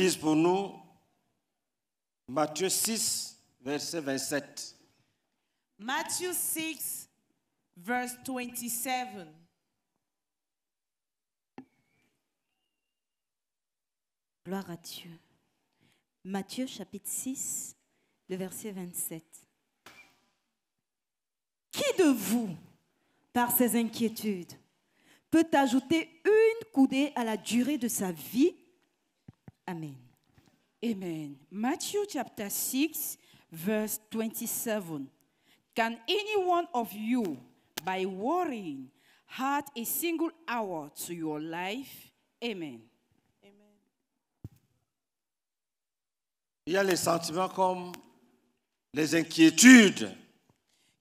Lise pour nous Matthieu 6, verset 27. Matthew 6, verse 27. Gloire à Dieu. Matthieu chapitre 6, le verset 27. Qui de vous, par ses inquiétudes, peut ajouter une coudée à la durée de sa vie Amen. Amen. Matthew chapter 6, verse 27. Can any one of you, by worrying, add a single hour to your life? Amen. Il y a les sentiments comme les inquiétudes,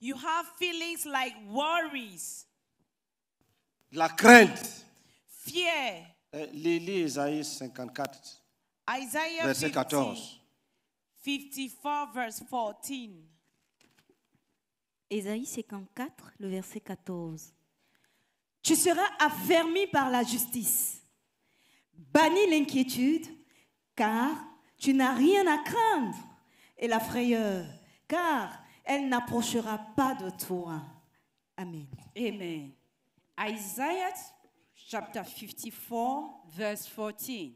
You have feelings like worries, la crainte. fear. Euh, lis Isaïe 54, Isaiah verset 50, 14. 54, verse 14. Ésaïe 54, le verset 14. Tu seras affermi par la justice. Bannis l'inquiétude, car tu n'as rien à craindre, et la frayeur, car elle n'approchera pas de toi. Amen. Amen. Isaiah chapter 54, verse 14.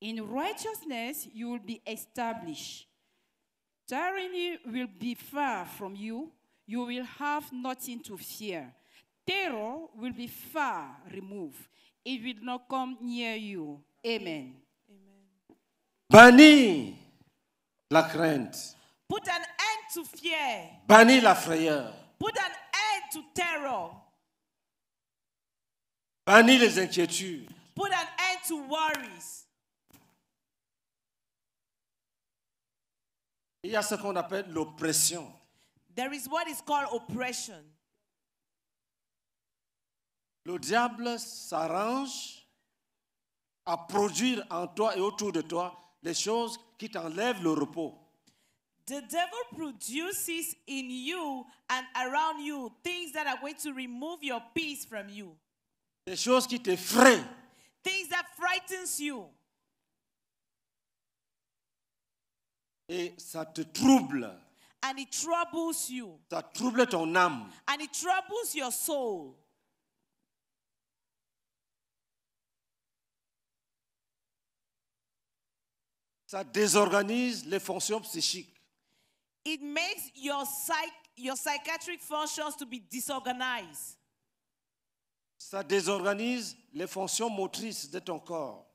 In righteousness you will be established. Tyranny will be far from you. You will have nothing to fear. Terror will be far removed. It will not come near you. Amen. Bannis la crainte, Put an end to fear. bannis la frayeur, Put an end to terror. bannis les inquiétudes. Put an end to worries. Il y a ce qu'on appelle l'oppression. There is what is called oppression. Le diable s'arrange à produire en toi et autour de toi des choses qui t'enlèvent le repos. The devil produces in you and around you things that are going to remove your peace from you. Des choses qui t'effraient. Things that frightens you. Et ça te trouble. And it troubles you. Ça trouble ton âme. And it troubles your soul. Ça désorganise les fonctions psychiques. It makes your psych your psychiatric functions to be disorganized. Ça désorganise les fonctions motrices de ton corps.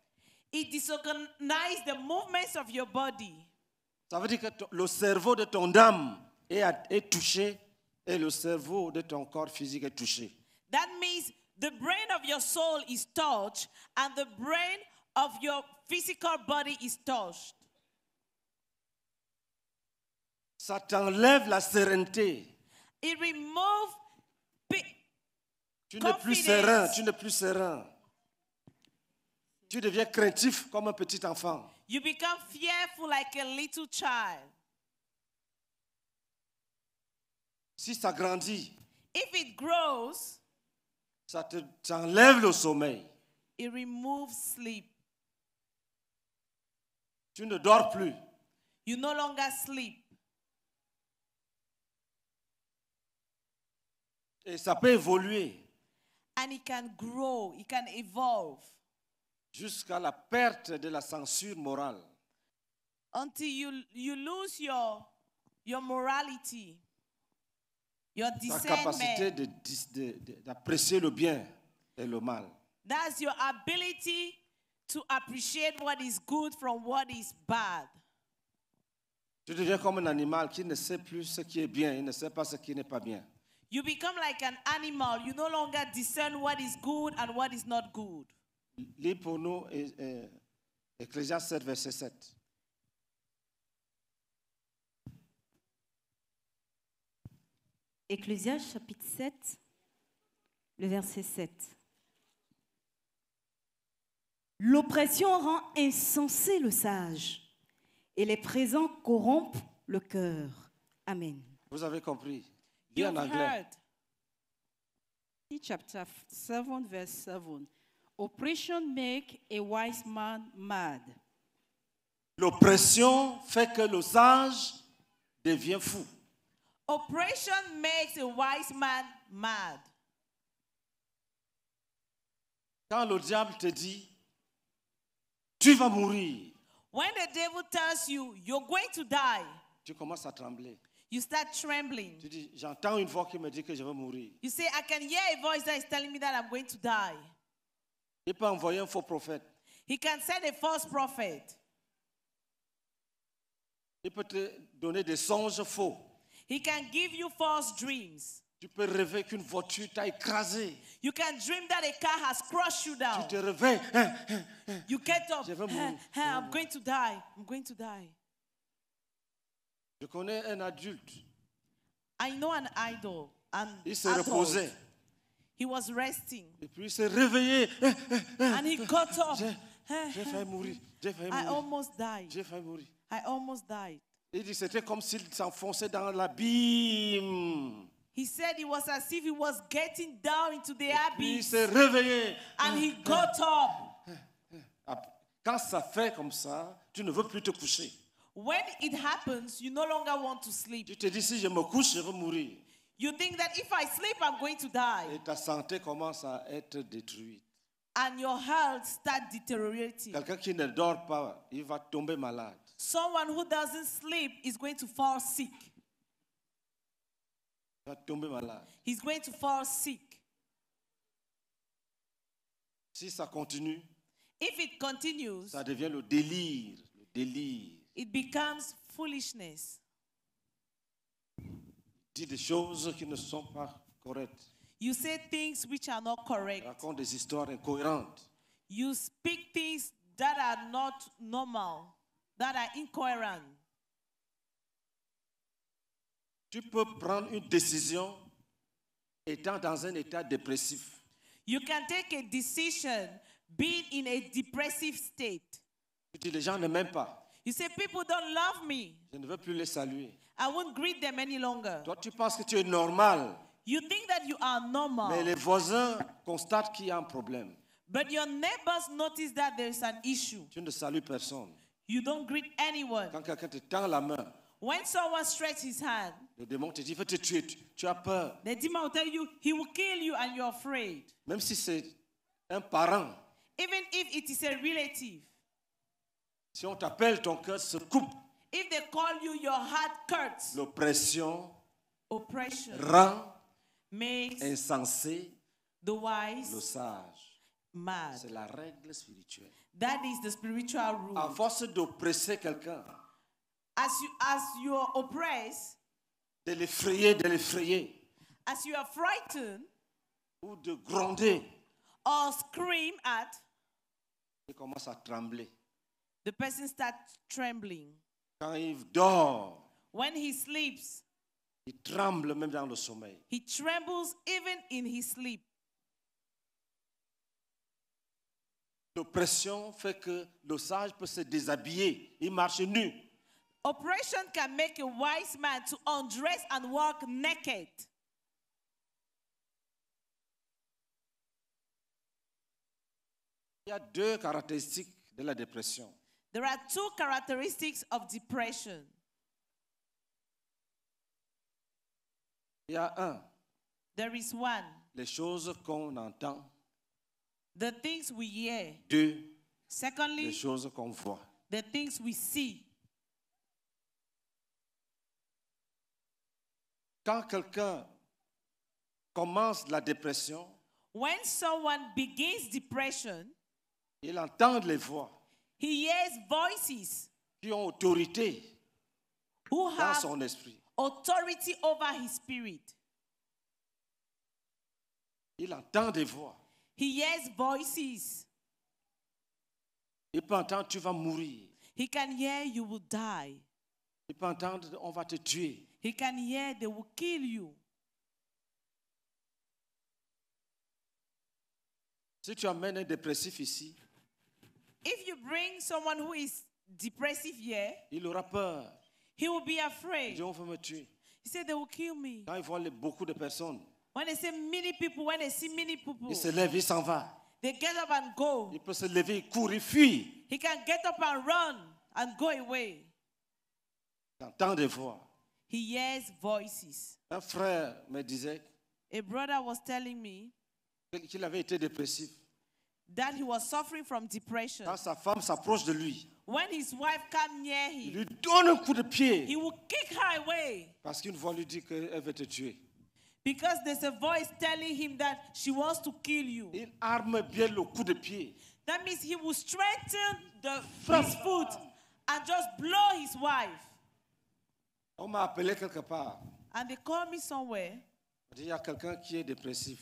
It disorganizes the movements of your body. Ça veut dire que le cerveau de ton âme est, est touché et le cerveau de ton corps physique est touché. That means the brain of your soul is touched and the brain of your physical body is touched. Ça t'enlève la sérénité. It removes Tu n'es plus serein, tu n'es plus serein. Tu deviens craintif comme un petit enfant. You become fearful like a little child. Si ça grandit, If it grows, ça te t'enlève le sommeil. it removes sleep. Tu ne dors plus. You no longer sleep. Et ça peut évoluer And it can grow, it can evolve jusqu'à la perte de la censure morale. until you, you lose your, your morality, your Ta capacité discernment. de de- de- d'apprécier le bien et le mal. That's your ability to appreciate what is good from what is bad. Tu deviens comme un animal qui ne sait plus ce qui est bien, il ne sait pas ce qui n'est pas bien. You become like an animal. You no longer discern what is good and what is not good. Lis pour nous Ecclésiaste 7, verset 7. Ecclésiaste chapitre 7, le verset 7. L'oppression rend insensé le sage, et les présents corrompent le cœur. Amen. Vous avez compris Dis en anglais. heard. Chapter 7, verse 7. Oppression make a wise man mad. L'oppression fait que le sage devient fou. Oppression makes a wise man mad. Quand le diable te dit, tu vas mourir, When the devil tells you you're going to die, tu commences à trembler. you start trembling. Tu dis, j'entends une voix qui me dit que je vais mourir. You say, I can hear a voice that is telling me that I'm going to die. Il peut envoyer un faux prophète. He can send a false prophet. Il peut te donner des songes faux. He can give you false dreams. Tu peux rêver qu'une voiture t'a écrasé. You can dream that a car has crushed you Tu down. te réveilles. hein, hein. You get up. Je vais "Huh, mourir. huh, I'm going to die. I'm going to die. Je connais un adulte. I know an idol. An Il s'est reposé. He was resting. Et puis il s'est réveillé. Hein, hein, hein. And he got up. J'ai failli mourir. J'ai failli I mourir. almost died. J'ai failli mourir. I almost died. Il dit c'était comme s'il s'enfonçait dans l'abîme. He said it was as if he was getting down into the Puis il abyss. s'est réveillé. And he got up. Quand ça fait comme ça, tu ne veux plus te coucher. When it happens, you no longer want to sleep. Tu te dis si je me couche, je vais mourir. You think that if I sleep, I'm going to die. Et ta santé commence à être détruite. And your health start deteriorating. Quelqu'un qui ne dort pas, il va tomber malade. Someone who doesn't sleep is going to fall sick. Il va tomber malade. He's going to fall sick. Si ça continue, If it continues, ça devient le délire. Le délire. it becomes foolishness. Dit des choses qui ne sont pas correctes. You say things which are not correct. Raconte des histoires incohérentes. You speak things that are not normal, that are incoherent. Tu peux prendre une décision étant dans un état dépressif. You can take a decision being in a depressive state. Tu dis les gens ne m'aiment pas. You say, People don't love me. Je ne veux plus les saluer. I won't greet them any longer. Toi, tu penses que tu es normal. You think that you are normal, Mais les voisins constatent qu'il y a un problème. but your neighbors notice that there is an issue. Tu ne salues personne. You don't greet anyone. Quand quelqu'un te tend la main, When someone stretches his hand, le démon te dit, veut te tuer. Tu, tu as peur. the demon will tell you he will kill you and you're afraid. Même si c'est un parent, Even if it is a relative. Si on t'appelle, ton cœur se coupe. If they call you, your heart hurts. L'oppression Oppression rend makes insensé the le wise sage. mad. C'est la règle spirituelle. That is the spiritual À rule. force d'oppresser quelqu'un, As you as you are oppressed, de l'effrayer, de l'effrayer, as you are frightened ou de gronder, or scream at, il commence à trembler. The person starts trembling. Quand il dort, When he sleeps, il tremble même dans le sommeil. he trembles even in his sleep. L'oppression fait que le sage peut se déshabiller. Il marche nu. Oppression can make a wise man to undress and walk naked. Il y a deux caractéristiques de la dépression. There are two characteristics of depression. Il y a un, There is one, les choses qu'on entend. the things we hear. Deux, les Secondly, choses qu'on voit. the things we see. Quand quelqu'un commence la dépression, When someone begins depression, il entend les voix he hears voices qui ont autorité who dans have son esprit. authority over his spirit. Il entend des voix. He hears voices. Il peut entendre tu vas mourir. He can hear you will die. Il peut entendre on va te tuer. He can hear they will kill you. Si tu amènes un dépressif ici, If you bring someone who is depressive here, il aura peur. he will be afraid. on veut me tuer. He said they will kill me. Quand il voit les- beaucoup de personnes, When they say many people, when they see many people, il se lève, il s'en va. They get up and go. Il peut se lever, il court, il fuit. He can get up and run and go away. Des voix. He hears voices. Un frère me disait A brother was telling me qu'il avait été dépressif. That he was suffering from depression. Quand sa femme s'approche de lui, When his wife came near il him, lui donne un coup de he would kick her away parce qu'une voix lui dit qu'elle veut te tuer. because there's a voice telling him that she wants to kill you. Il arme bien le coup de pied. That means he will strengthen the, his foot and just blow his wife. On m'a appelé quelque part. And they called me somewhere On dit, Il y a quelqu'un qui est dépressif.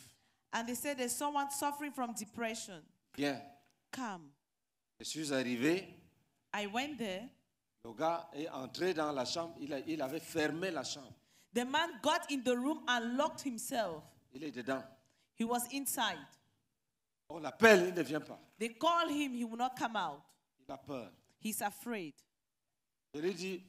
and they said there's someone suffering from depression. Bien. Come. Je suis arrivé. I went there. Le gars est entré dans la chambre. Il, a- il avait fermé la chambre. The man got in the room and locked himself. Il est dedans. He was inside. On l'appelle, il ne vient pas. They called him, he will not come out. Il a peur. He's afraid. Je lui dis,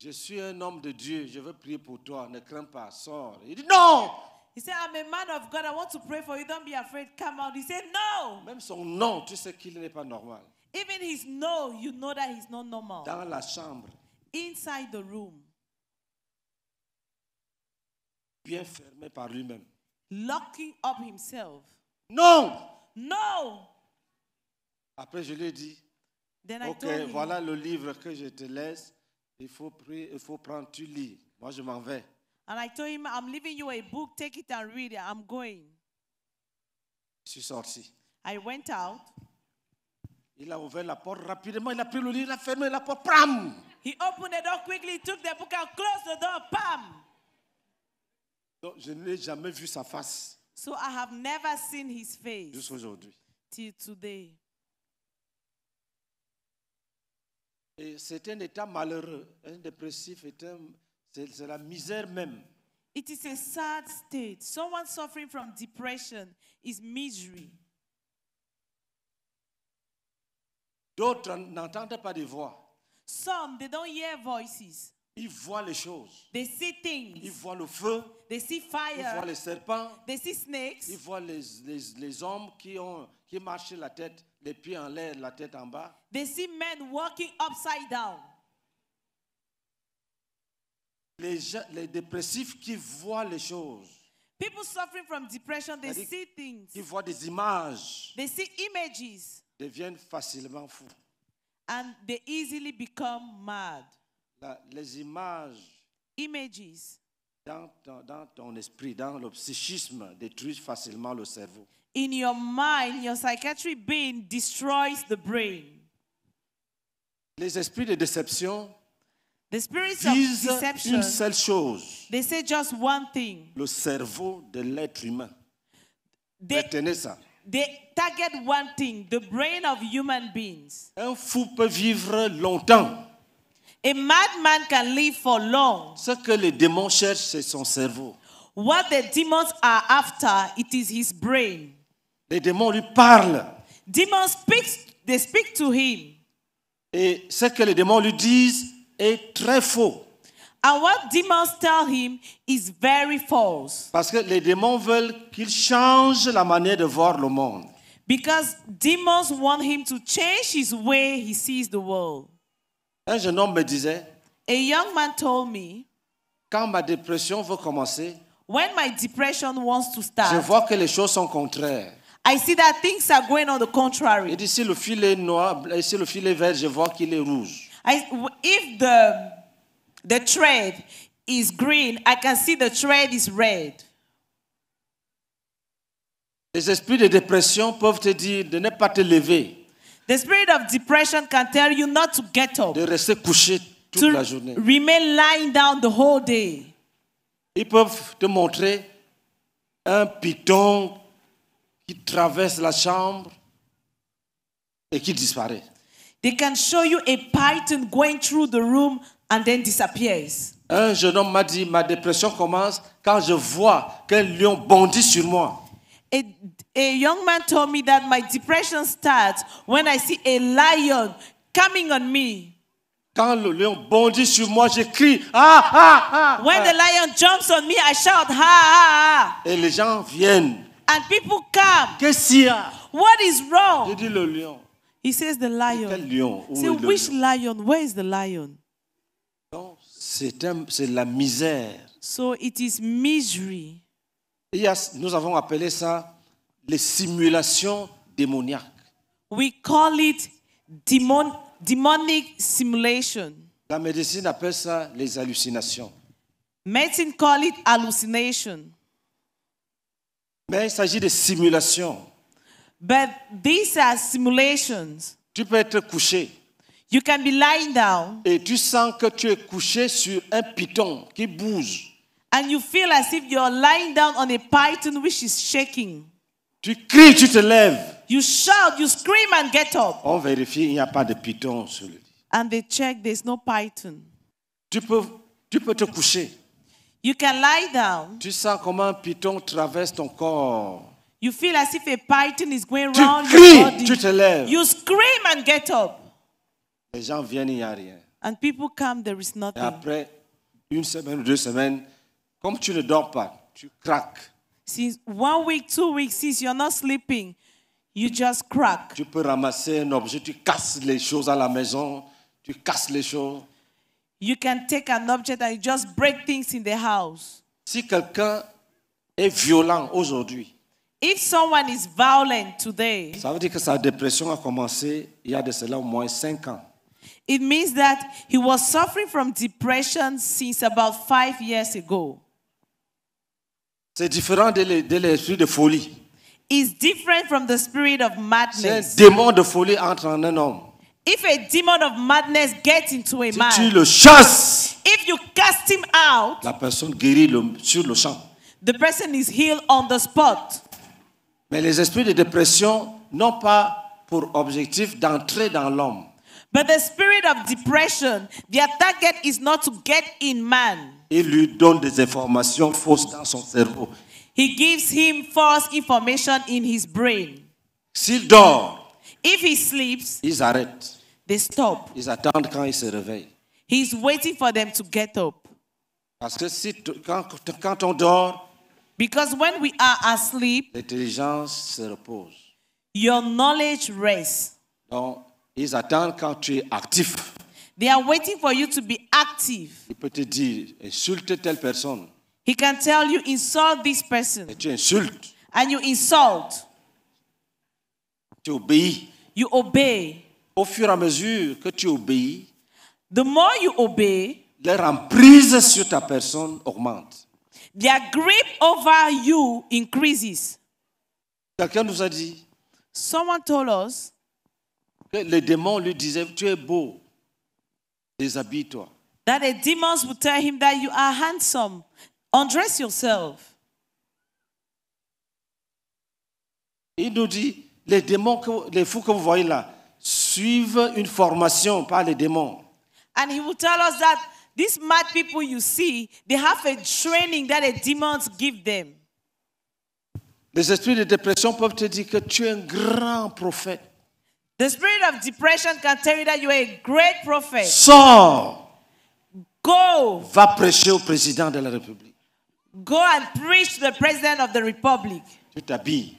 je suis un homme de Dieu, je veux prier pour toi, ne crains pas, sors. Il dit, non He said, I'm a man of God. I want to pray for you. Don't be afraid. Come out. He said, No. Même son nom, tu sais qu'il n'est pas normal. Even his no, you know that he's not normal. Dans la chambre, Inside the room, bien fermé par lui-même. locking up himself. Non No. Après, je lui ai dit, Then I ok, told him, voilà le livre que je te laisse. Il faut, prier, il faut prendre, tu lis. Moi, je m'en vais. And I told him, I'm leaving you a book. Take it and read it. I'm going. Je suis sorti. I went out. Il a ouvert la porte rapidement, il a pris le livre, il a fermé la porte, pram He opened the door quickly, took the book and closed the door. Pam. Donc, je n'ai jamais vu sa face So I have never seen his face jusqu'aujourd'hui. till today. Et c'est un état malheureux. Un dépressif est un- c'est la misère même. It is a sad state. Someone suffering from depression is misery. D'autres n'entendent pas de voix. Some, they don't hear voices. Ils voient les choses. They see Ils things. voient le feu, They see ils voient fire. les serpents, They see snakes. ils voient les, les, les hommes qui, ont, qui marchent la tête, les pieds en l'air, la tête en bas. They see men walking upside down. Les, gens- les dépressifs qui voient les choses, People suffering from depression, they C'est-à-dire see things. qui voient des images, They see images deviennent facilement fous. and they easily become mad. La- les images Images dans ton, dans ton esprit, dans le psychisme, détruisent facilement le cerveau. in your mind, your psychiatric being destroys the brain. Les esprits de déception The spirits of visent deception, une seule chose, they say just one thing. le cerveau de l'être humain. They, Retenez ça. they target one thing the brain of human beings. Un fou peut vivre longtemps. A madman can live for long. Ce que les démons cherchent, c'est son cerveau. What the demons are after, it is his brain. Les démons lui parlent. Demons speak, they speak to him. Et ce que les démons lui disent est très faux. And what demons tell him is very false. Parce que les démons veulent qu'il change la manière de voir le monde. Because demons want him to change his way he sees the world. Un jeune homme me disait, A young man told me, quand ma dépression veut commencer, when my depression wants to je start, vois que les choses sont contraires. I see that things are going on the Il contrary. dit, si le fil est noir, et si le fil est vert, je vois qu'il est rouge. I, if the, the thread is green, I can see the thread is red. Les esprits de dépression peuvent te dire de ne pas te lever, The spirit of depression can tell you not to get up, de rester couché toute to la journée. remain lying down the whole day. Ils peuvent te montrer un python qui traverse la chambre et qui disparaît. They can show you a python going through the room and then disappears. Un jeune homme m'a dit, ma dépression commence quand je vois qu'un lion bondit sur moi. A, a young man told me that my depression starts when I see a lion coming on me. Quand le lion bondit sur moi, je crie, ah, ah, ah. When the lion jumps on me, I shout, ha, ha, ha. Et les gens viennent And people come. Qu'est-ce qu'il y a? What is Je wrong? dis le lion. He says the Quel lion. lion? Où est le which lion? lion? Where is the lion? C'est la misère. So it is misery. Il y a- nous avons appelé ça les simulations démoniaques. We call it demon, demonic simulation. La médecine appelle ça les hallucinations. Medicine call it hallucination. Mais il s'agit de simulations. But these are simulations. Tu peux être couché You can be lying down et tu sens que tu es couché sur un python qui bouge. and you feel as if you're lying down on a python which is shaking. Tu cries, tu te lèves. You shout, you scream and get up. On vérifie, il n'y a pas de python sur le lit. And they check there's no python. Tu peux, tu peux te coucher. You can lie down. Tu sens comment un python traverse ton corps. You feel as if a python is going Tu around your cries, body. tu te lèves. You scream and get up. Les gens viennent, il n'y a rien. And people come, there is Et nothing. après une semaine ou deux semaines, comme tu ne dors pas, tu craques. Since one week, two weeks, since you're not sleeping, you just crack. Tu peux ramasser un objet, tu casses les choses à la maison, tu casses les choses. You can take an object and you just break things in the house. Si quelqu'un est violent aujourd'hui, If someone is violent today, ça veut dire que sa dépression a commencé il y a de cela au moins ans. it means that he was suffering from depression since about five years ago. C'est différent de l'e- de l'esprit de folie. It's different from the spirit of Si un madness. démon de folie entre en un homme, If a demon of madness gets into a si tu man, le chasses, if you cast him out, la personne guérit le- sur le champ. the person is healed on the spot. Mais les esprits de dépression n'ont pas pour objectif d'entrer dans l'homme. But the spirit of depression, their target is not to get in man. Il lui donne des informations fausses dans son cerveau. He gives him false information in his brain. S'il dort, If he sleeps, ils arrêtent. they stop. Ils attendent quand il se réveille. He's waiting for them to get up. Parce que si quand, quand on dort, Because when we are asleep, l'intelligence se repose. your knowledge rests. Donc, ils attendent quand tu es actif. They are waiting for you to be active. Il peut te dire, insulte telle personne. He can tell you, insult this person, Et tu insultes, and you insult. tu obéis. You obey. Au fur et à mesure que tu obéis, The more you obey, leur emprise sur ta personne augmente. Their grip over you increases. Quelqu'un nous a dit Someone told us que les démons lui disaient, tu es beau, déshabille-toi. that the demons would tell him that you are handsome. Undress yourself. Il nous dit, les démons, que- les fous que vous voyez là, suivent une formation par les démons. And he will tell us that these mad people you see, they have a training that the demons give them. Les esprits de dépression peuvent te dire que tu es un grand prophète. The spirit of depression can tell you that you are a great prophet. Sors, Go, va prêcher au président de la République. go and preach to the president of the republic. Tu t'habilles,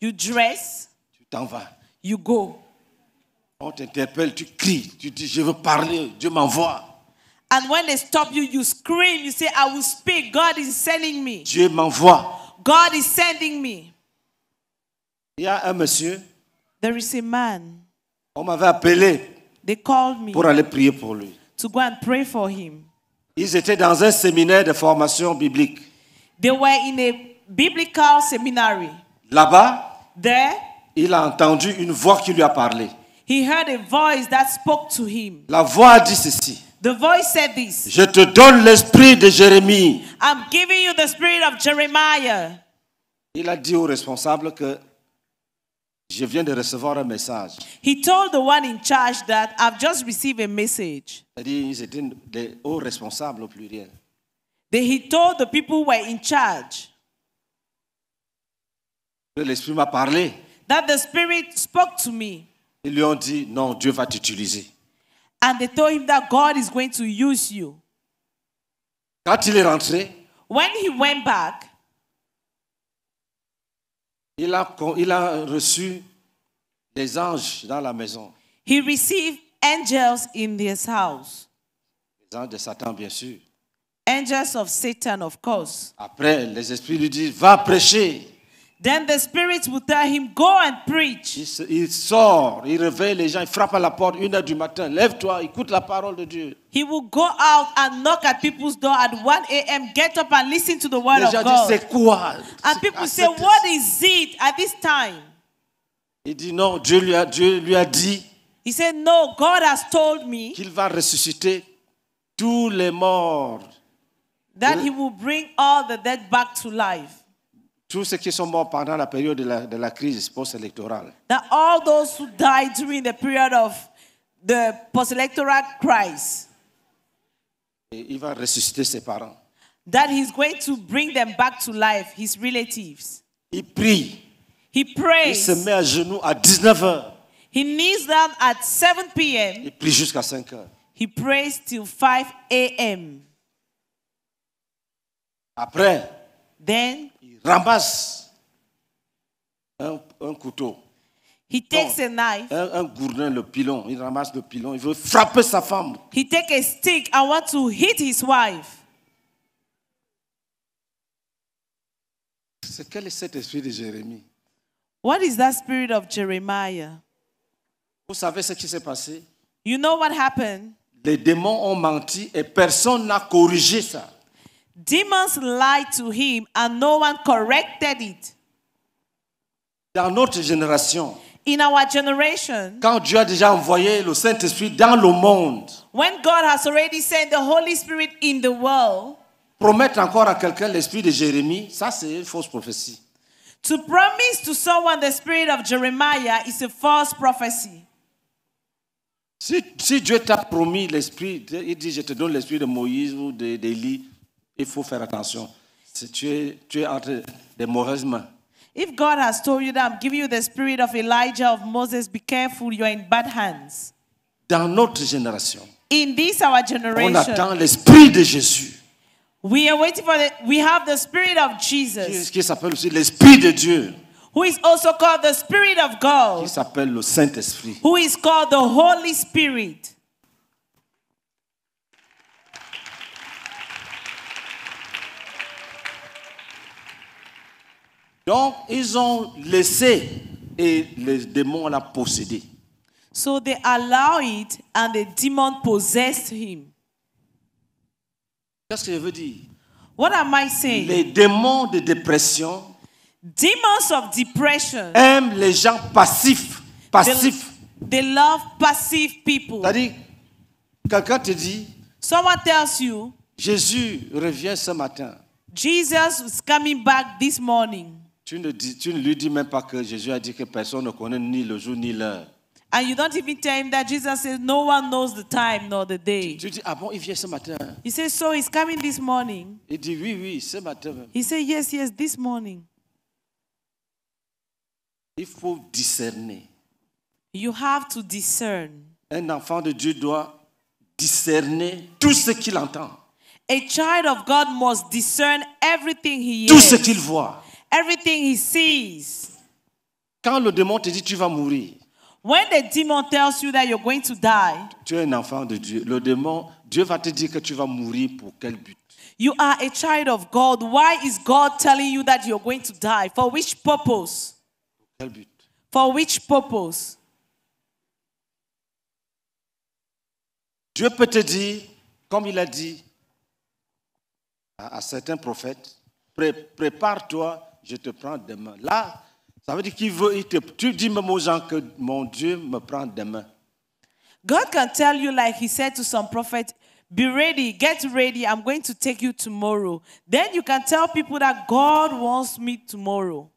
You dress, tu t'en vas. you go. On t'interpelle, tu cries, tu dis, je veux parler, Dieu m'envoie. And when they stop you, you scream, you say, I will speak. God is sending me. Dieu m'envoie. God is sending me. Il y a un monsieur, There is a man. on m'avait appelé They called me pour aller prier pour lui. to go and pray for him. Ils étaient dans un séminaire de formation biblique. They were in a biblical seminary. Là-bas, There, il a entendu une voix qui lui a parlé. he heard a voice that spoke to him. La voix a dit ceci. The voice said this Je te donne l'esprit de Jérémie. I'm giving you the spirit of Jeremiah. Il a dit au responsable que je viens de recevoir un message. He told the one in charge that I've just received a message. Ils étaient des hauts responsables au pluriel. Then he told the people who were in charge Que L'esprit m'a parlé. that the spirit spoke to me. Ils lui ont dit, non, Dieu va t'utiliser. And they told him that God is going to use you. Quand il est rentré, When he went back, il a, il a reçu des anges dans la maison. He received angels in his house, Les anges de Satan, bien sûr. angels of Satan, of course. Après, les esprits lui disent, va prêcher. Then the spirits will tell him, Go and preach. Il, se- il sort, il réveille les gens, il frappe à la porte, une heure du matin. Lève-toi, écoute la parole de Dieu. He will go out and knock at people's door at 1 a.m., get up and listen to the word Les of gens disent, God. c'est quoi And people say, What is it at this time? Il dit non, Dieu lui a, Dieu lui a dit He said, No, God has told me qu'il va ressusciter tous les morts, that He will bring all the dead back to life. Tous ceux qui sont morts pendant la période de la, de la crise post-électorale. That all those who died during the period of the post electoral crisis, Et il va ressusciter ses parents. that He's going to bring them back to life, His relatives. Il prie, He il prays. se met à genoux à 19 heures. He kneels down at 7 p.m. Il prie jusqu'à 5 heures. He prays till 5 a.m. Après, Then il ramasse un, un couteau, he takes a knife. un, un gourdin, le pilon. Il ramasse le pilon. Il veut frapper sa femme. He take a stick and want to hit his wife. C'est quel est cet esprit de Jérémie? What is that spirit of Jeremiah? Vous savez ce qui s'est passé? You know what happened? Les démons ont menti et personne n'a corrigé ça. Demons lied to him and no one corrected it. Dans notre génération, In our generation, quand Dieu a déjà envoyé le Saint-Esprit dans le monde, when God has already sent the Holy Spirit in the world, promettre encore à quelqu'un l'esprit de Jérémie, ça c'est une fausse prophétie. to promise to someone the spirit of Jeremiah is a false prophecy. Si, si Dieu t'a promis l'esprit, il dit je te donne l'esprit de Moïse ou de- d'Élie, il faut faire attention. Si tu, es, tu es entre des mauvaises mains. If God has told you that I'm giving you the spirit of Elijah, of Moses, be careful, you're in bad hands. Dans notre génération, In this our on generation, attend l'esprit de Jésus, we are waiting for the, we have the spirit of qui, Jesus, qui s'appelle aussi l'esprit de Dieu, who is also called the spirit of qui God, s'appelle le Saint-Esprit. who is called the Holy Spirit. Donc, ils ont laissé et les démons l'ont possédé. So they allow it and the demon possessed him. Qu'est-ce que je veux dire? What am I saying? Les démons de dépression Demons of depression, aiment les gens passifs. they, Passifs. they love passive people. C'est-à-dire, quelqu'un te dit, Someone tells you, Jésus revient ce matin. Jesus is coming back this morning. Tu ne, dis- tu ne lui dis même pas que Jésus a dit que personne ne connaît ni le jour ni l'heure. And you don't even tell him that Jesus says no one knows the time nor the day. Tu dis, ah bon, il vient ce matin. He says, So he's coming this morning. Il dit, oui, oui, ce matin. He said, Yes, yes, this morning. Il faut discerner. You have to discern. Un enfant de Dieu doit discerner tout ce qu'il entend, A child of God must discern everything he tout ce hears, qu'il voit. Everything he sees. Quand le démon te dit, tu vas mourir, When the demon tells you that you're going to die, tu es un enfant de Dieu. Le démon, Dieu va te dire que tu vas mourir pour quel but? you are a child of God. Why is God telling you that you're going to die? For which purpose? Quel but? For which purpose? Dieu peut te dire, comme il a dit à, à certains prophètes, Pré- prépare-toi, je te prends demain. Là, ça veut dire qu'il veut, il te- tu dis même aux gens que mon Dieu me prend demain. God can tell you, like he said to some prophet, be ready, get ready, I'm going to take you tomorrow. Then you can tell people that God wants me tomorrow.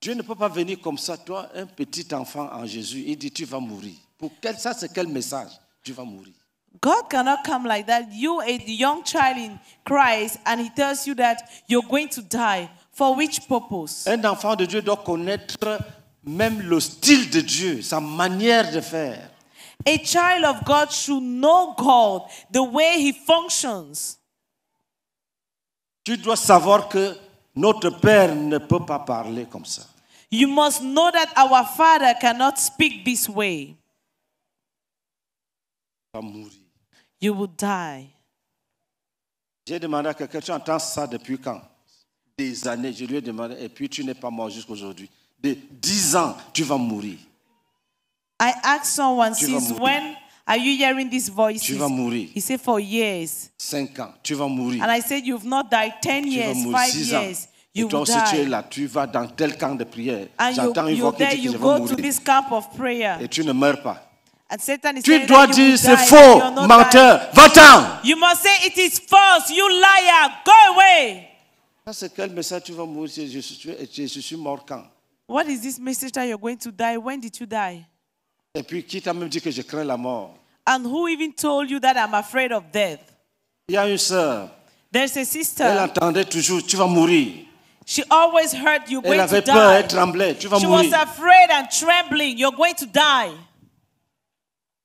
Dieu ne peut pas venir comme ça, toi, un petit enfant en Jésus, il dit tu vas mourir. Pour quel, ça, c'est quel message? Tu vas mourir. God cannot come like that. You, a young child in Christ, and he tells you that you're going to die. For which purpose? Un enfant de Dieu doit connaître même le style de Dieu, sa manière de faire. A child of God should know God, the way he functions. Tu dois savoir que notre Père ne peut pas parler comme ça. You must know that our Father cannot speak this way. Tu vas mourir. You will die. J'ai demandé à quelqu'un, tu entends ça depuis quand? Des années. Je lui ai demandé, et puis tu n'es pas mort jusqu'aujourd'hui. De 10 ans, tu vas mourir. I asked someone, Tu since when are you hearing these voices? Tu vas mourir. He said, for years. 5 ans, tu vas mourir. And I said, you've not died 10 Tu years, mourir 5 6 ans. years. Et You toi aussi, tu es là, tu vas dans tel camp de prière. You, J'entends une you voix qui dit que you je vais go to mourir. this camp of prayer. Et tu ne meurs pas. And Satan is Tu saying dois you dire, c'est faux, menteur, va-t'en. You must say, it is false, you liar, go away. Ça, c'est quel message tu vas mourir je, je, suis- je, je suis mort quand What is this message that you're going to die? When did you die? Et puis, qui t'a même dit que je crains la mort And who even told you that I'm afraid of death? Il y a une sœur, There's a elle sister. entendait toujours, tu vas mourir. She always heard you're Elle going to avait peur, elle die. tremblait, tu vas She was afraid and trembling. You're going to die.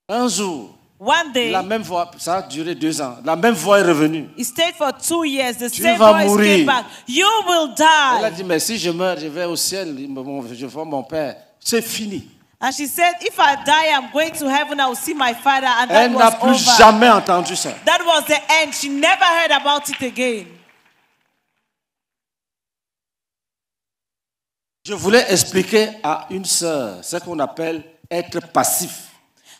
Un jour, One day, la même voix, ça a duré deux ans, la même voix est revenue. he stayed for two years. The Tu same vas voice mourir. came back. You will Elle a die. dit, mais si je meurs, je vais au ciel, je vois mon père. C'est fini. And she said, if I die, I'm going to heaven. I will see my father. And that Elle n'a was plus over. jamais entendu ça. That was the end. She never heard about it again. Je voulais expliquer à une sœur ce qu'on appelle être passif.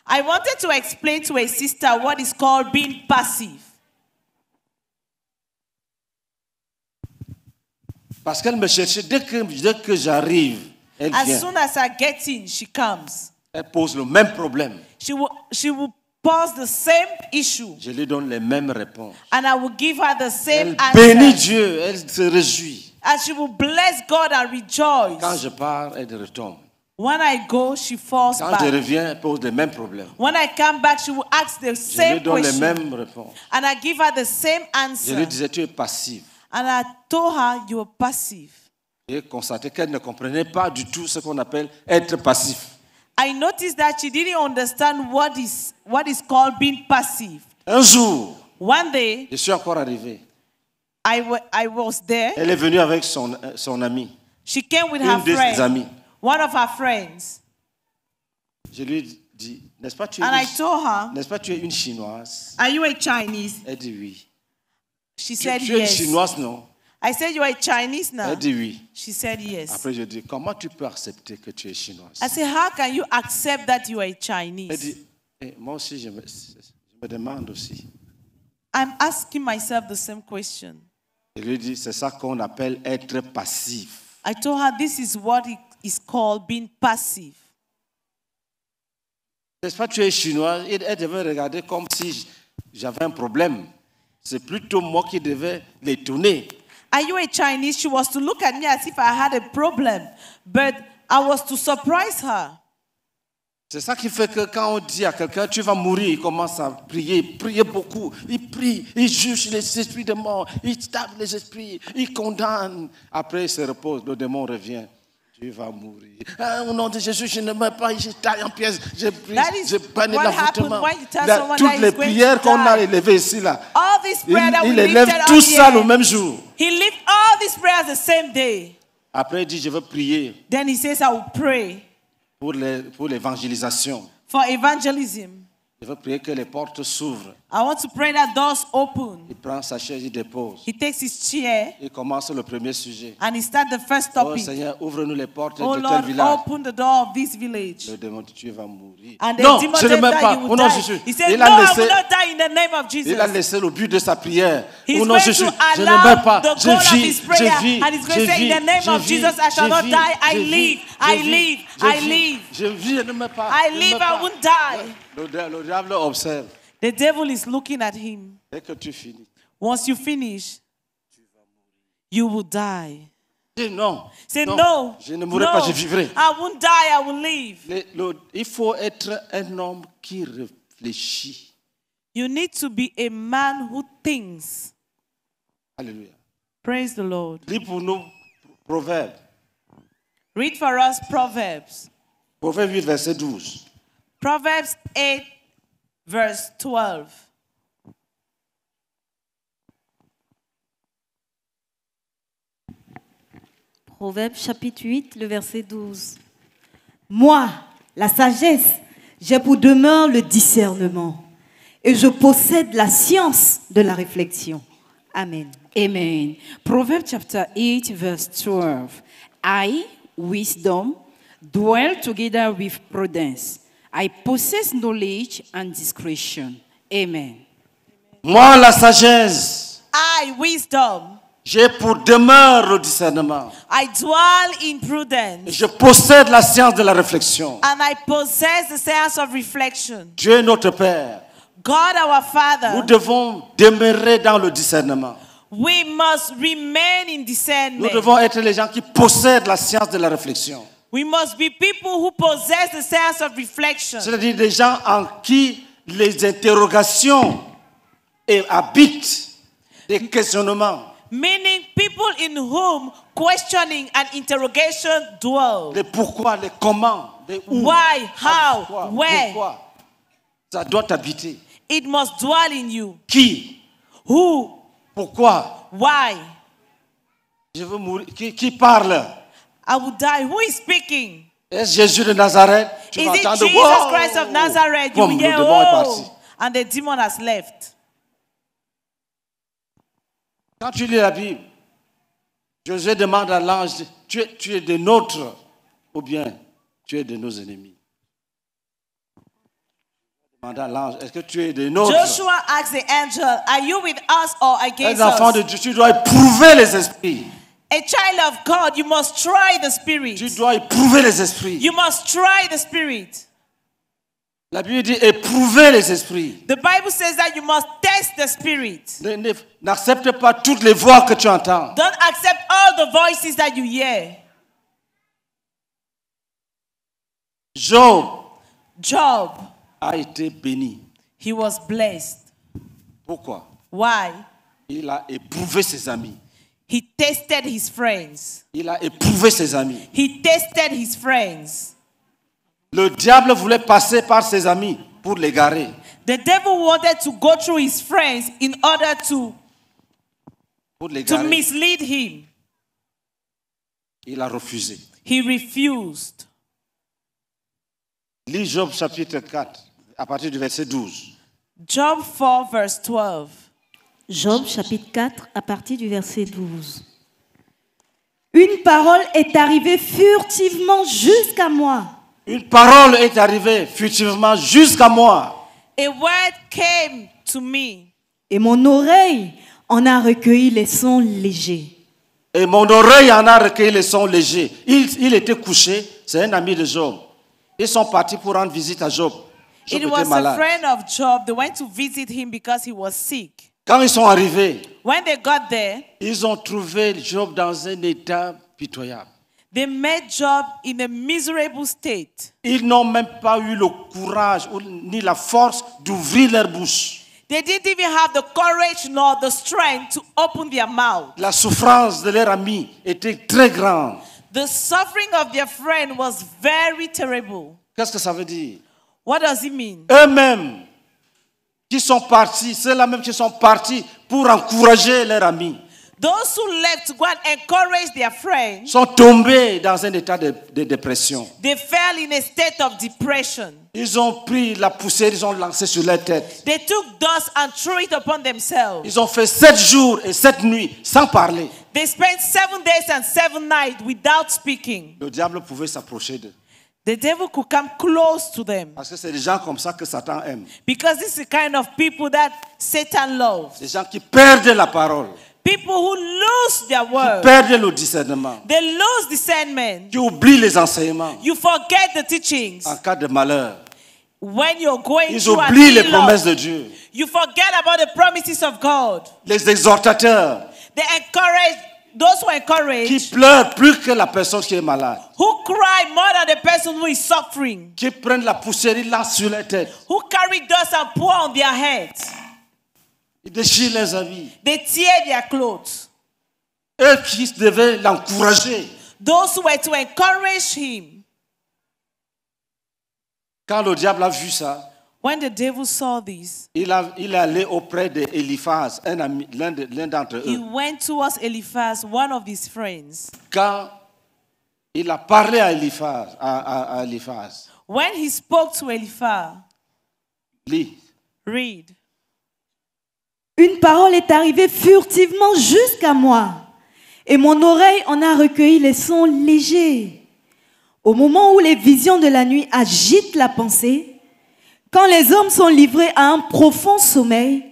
I wanted to explain to a sister what is called being passive. Parce qu'elle me cherchait, dès que, dès que j'arrive, elle As vient. soon as I get in, she comes. Elle pose le même problème. She will, she will pose the same issue. Je lui donne les mêmes réponses. And I will give her the same Elle bénit answer. Dieu, elle se réjouit. And she will bless God and rejoice. Quand je pars, elle retombe. When I go, she falls Quand back. je reviens, elle pose les mêmes problèmes. When I come back, she will ask the Je lui same donne les question. mêmes réponses. And I give her the same Je lui answer. disais, tu es passif. And I told her, You are passive. J'ai constaté qu'elle ne comprenait pas du tout ce qu'on appelle être passif. I noticed that she didn't understand what is, what is called being passive. Un jour, One day, je suis encore arrivé. I wa- I was there. Elle est venue avec son, euh, son ami. She came with Une her de ses friend, amies. One of her friends. Je lui dit, n'est-ce pas, tu es And I une, told her, n'est-ce pas, tu es une chinoise Are you a Chinese? Elle dit oui. She Tu, said tu es une yes. chinoise, non I said, You are a Chinese now? Elle dit oui. She said yes. Après, je dis, comment tu peux accepter que tu es chinoise I said, How can you accept that you are a Elle Chinese? dit, Eh, moi aussi, je me, je me demande aussi. I'm asking myself the same question. Je lui dis, c'est ça qu'on appelle être passif. I told her this is what it is called being passive. N'est-ce pas, tu es chinoise Et Elle devait regarder comme si j'avais un problème. C'est plutôt moi qui devais l'étonner. Are you a Chinese? She was to look at me as if I had a problem, but I was to surprise her. C'est ça qui fait que quand on dit à quelqu'un tu vas mourir, il commence à prier, prier beaucoup. Il prie, il juge les esprits de mort, il tape les esprits, il condamne. Après, il se repose, le démon revient. Tu vas mourir. Ah, au nom de Jésus, je ne meurs pas, je taille en pièces, je is je bannis l'avortement. Toutes les prières qu'on a élevées ici, là, il, il élève tout ça le même jour. he all these prayers the same day. Après, il dit, je veux prier Then he says, I will pray pour l'évangélisation. for evangelism. Je veux prier que les portes s'ouvrent. I want to pray that doors open. Il prend sa chaise, il dépose. He takes his chair Il commence le premier sujet. and he starts the first Oh topic. Seigneur, ouvre-nous les portes Oh de tel Lord, village. open the door of this village. Le démon dit, tu vas mourir. And the non, demon je ne that pas. Au nom de die. Jésus. He said, Il No, a, I will laissé, not die in the name of Jesus. il a laissé le but de sa prière. He's Au nom de Jésus, je ne meurs pas. the Je goal of vis, his prayer. je vis, and he's going je to say, in vis, the name je of vis, Jesus, I shall not vis, die. I live, vis, I live, vis, I live. vis, Je vis, je ne meurs pas. I live, I won't die. Le, dia- le diable observe. The devil is looking at him. Dès que tu finis, Once you finish, you will die. dis non. Say non, no. Je ne mourrai no, pas, je vivrai. I won't die, I will live. Le- le- il faut être un homme qui réfléchit. You need to be a man who thinks. Alléluia. Praise the Lord. Lis pour nous. Read for us Proverbs. Proverbe 8, verset 12. Proverbs 8, verse 12. Proverbe chapitre 8, le verset 12. Moi, la sagesse, j'ai pour demeure le discernement et je possède la science de la réflexion. Amen. Amen. Proverbs chapter 8, verse 12. I, wisdom, dwell together with prudence. I possess knowledge and discretion. Amen. Moi, la sagesse, I, wisdom, j'ai pour demeure le discernement. I dwell in prudence, Je possède la science de la réflexion. and I possess the sense of reflection. Dieu notre Père. God, our Nous Father, devons demeurer dans le discernement. we must remain in Nous discernment. devons être les gens qui possèdent la science de la réflexion. We must be people who possess the sense of reflection. C'est-à-dire des gens en qui les interrogations habitent des questionnements, Meaning people in whom questioning and interrogation dwell. les pourquoi, les comment, les où, Why, how, pourquoi, where. pourquoi. Ça doit t'habiter. It must dwell in you. Qui? Who, Pourquoi? Why? Je veux mourir. Qui, qui parle? I will die. Who is speaking? Est-ce Jésus de Nazareth Tu Is it Jesus Wow Christ of Nazareth? You le hear, oh, and the demon has left. Quand tu lis la Bible, Josué demande à l'ange, tu es, tu es de nôtres ou bien tu es de nos ennemis? Demande à l'ange, est-ce que tu es de nôtres Joshua asked the angel, Are you with us or against Un enfant de us? Dieu, tu dois éprouver les esprits. A child of God, you must try the spirit. Tu dois éprouver les esprits. You must try the spirit. La Bible dit éprouver les esprits. The Bible says that you must test the spirit. N'accepte pas toutes les voix que tu entends. Don't accept all the voices that you hear. Job Job, a été béni. he was blessed. Pourquoi Why? Il a éprouvé ses amis. He tested his friends. Il a éprouvé ses amis. He tested his friends. Le diable voulait passer par ses amis pour l'égarer. The devil wanted to go through his friends in order to, Pour to l'égarer. mislead him. Il a refusé. He refused. Lis Job chapitre 4, à partir du verset 12. Job 4, verse 12. Job chapitre 4 à partir du verset 12. Une parole est arrivée furtivement jusqu'à moi. Une parole est arrivée furtivement jusqu'à moi. A word came to me, Et mon oreille en a recueilli les sons légers. Et mon oreille en a recueilli les sons légers. Il, il était couché, c'est un ami de Job. Ils sont partis pour rendre visite à Job. Job it était was a malade. friend of Job. They went to visit him because he was sick. Quand ils sont arrivés, When they got there, ils ont trouvé Job dans un état pitoyable. they met Job in a miserable state. Ils n'ont même pas eu le courage ou- ni la force d'ouvrir leur bouche. They didn't even have the courage nor the strength to open their mouth. La souffrance de leur ami était très grande. The suffering of their friend was very terrible. Qu'est-ce que ça veut dire? What does it mean? Eux-mêmes qui sont partis, ceux-là même qui sont partis pour encourager leur ami, Those who left to go and encourage their friends, sont tombés dans un état de, de dépression. they fell in a state of depression. Ils ont pris la poussière, ils ont lancé sur leur tête. They took dust and threw it upon themselves. Ils ont fait sept jours et sept nuits sans parler. They spent seven days and seven nights without speaking. Le diable pouvait s'approcher d'eux. The devil could come close to them Parce que c'est des gens comme ça que Satan aime. because this is the kind of people that Satan loves. Des gens qui perdent la parole, People who lose their qui word, perdent le discernement, they lose discernment. qui oublient les enseignements You forget the teachings. en cas de malheur. When you're going Ils oublient les promesses de Dieu. you forget about the promises of God. Les exhortateurs They encourage those who qui encourage, pleurent plus que la personne qui est malade. who cry more than the person who is suffering, Qui prennent la poussière, lancent sur leur tête. who carry dust and pour on their heads. Ils déchirent les habits. They tear their clothes. Eux qui devaient l'encourager. Those who were to encourage him. Quand le diable a vu ça, When the devil saw this, il, a- il est allé auprès d'Eliphaz, un ami- l'un de- l'un d'entre he eux. went towards Eliphaz, one of his friends. Quand il a parlé à Eliphaz. À, à- à Eliphaz. When he spoke to Eliphaz, Lis. read. Une parole est arrivée furtivement jusqu'à moi, et mon oreille en a recueilli les sons légers. Au moment où les visions de la nuit agitent la pensée, quand les hommes sont livrés à un profond sommeil,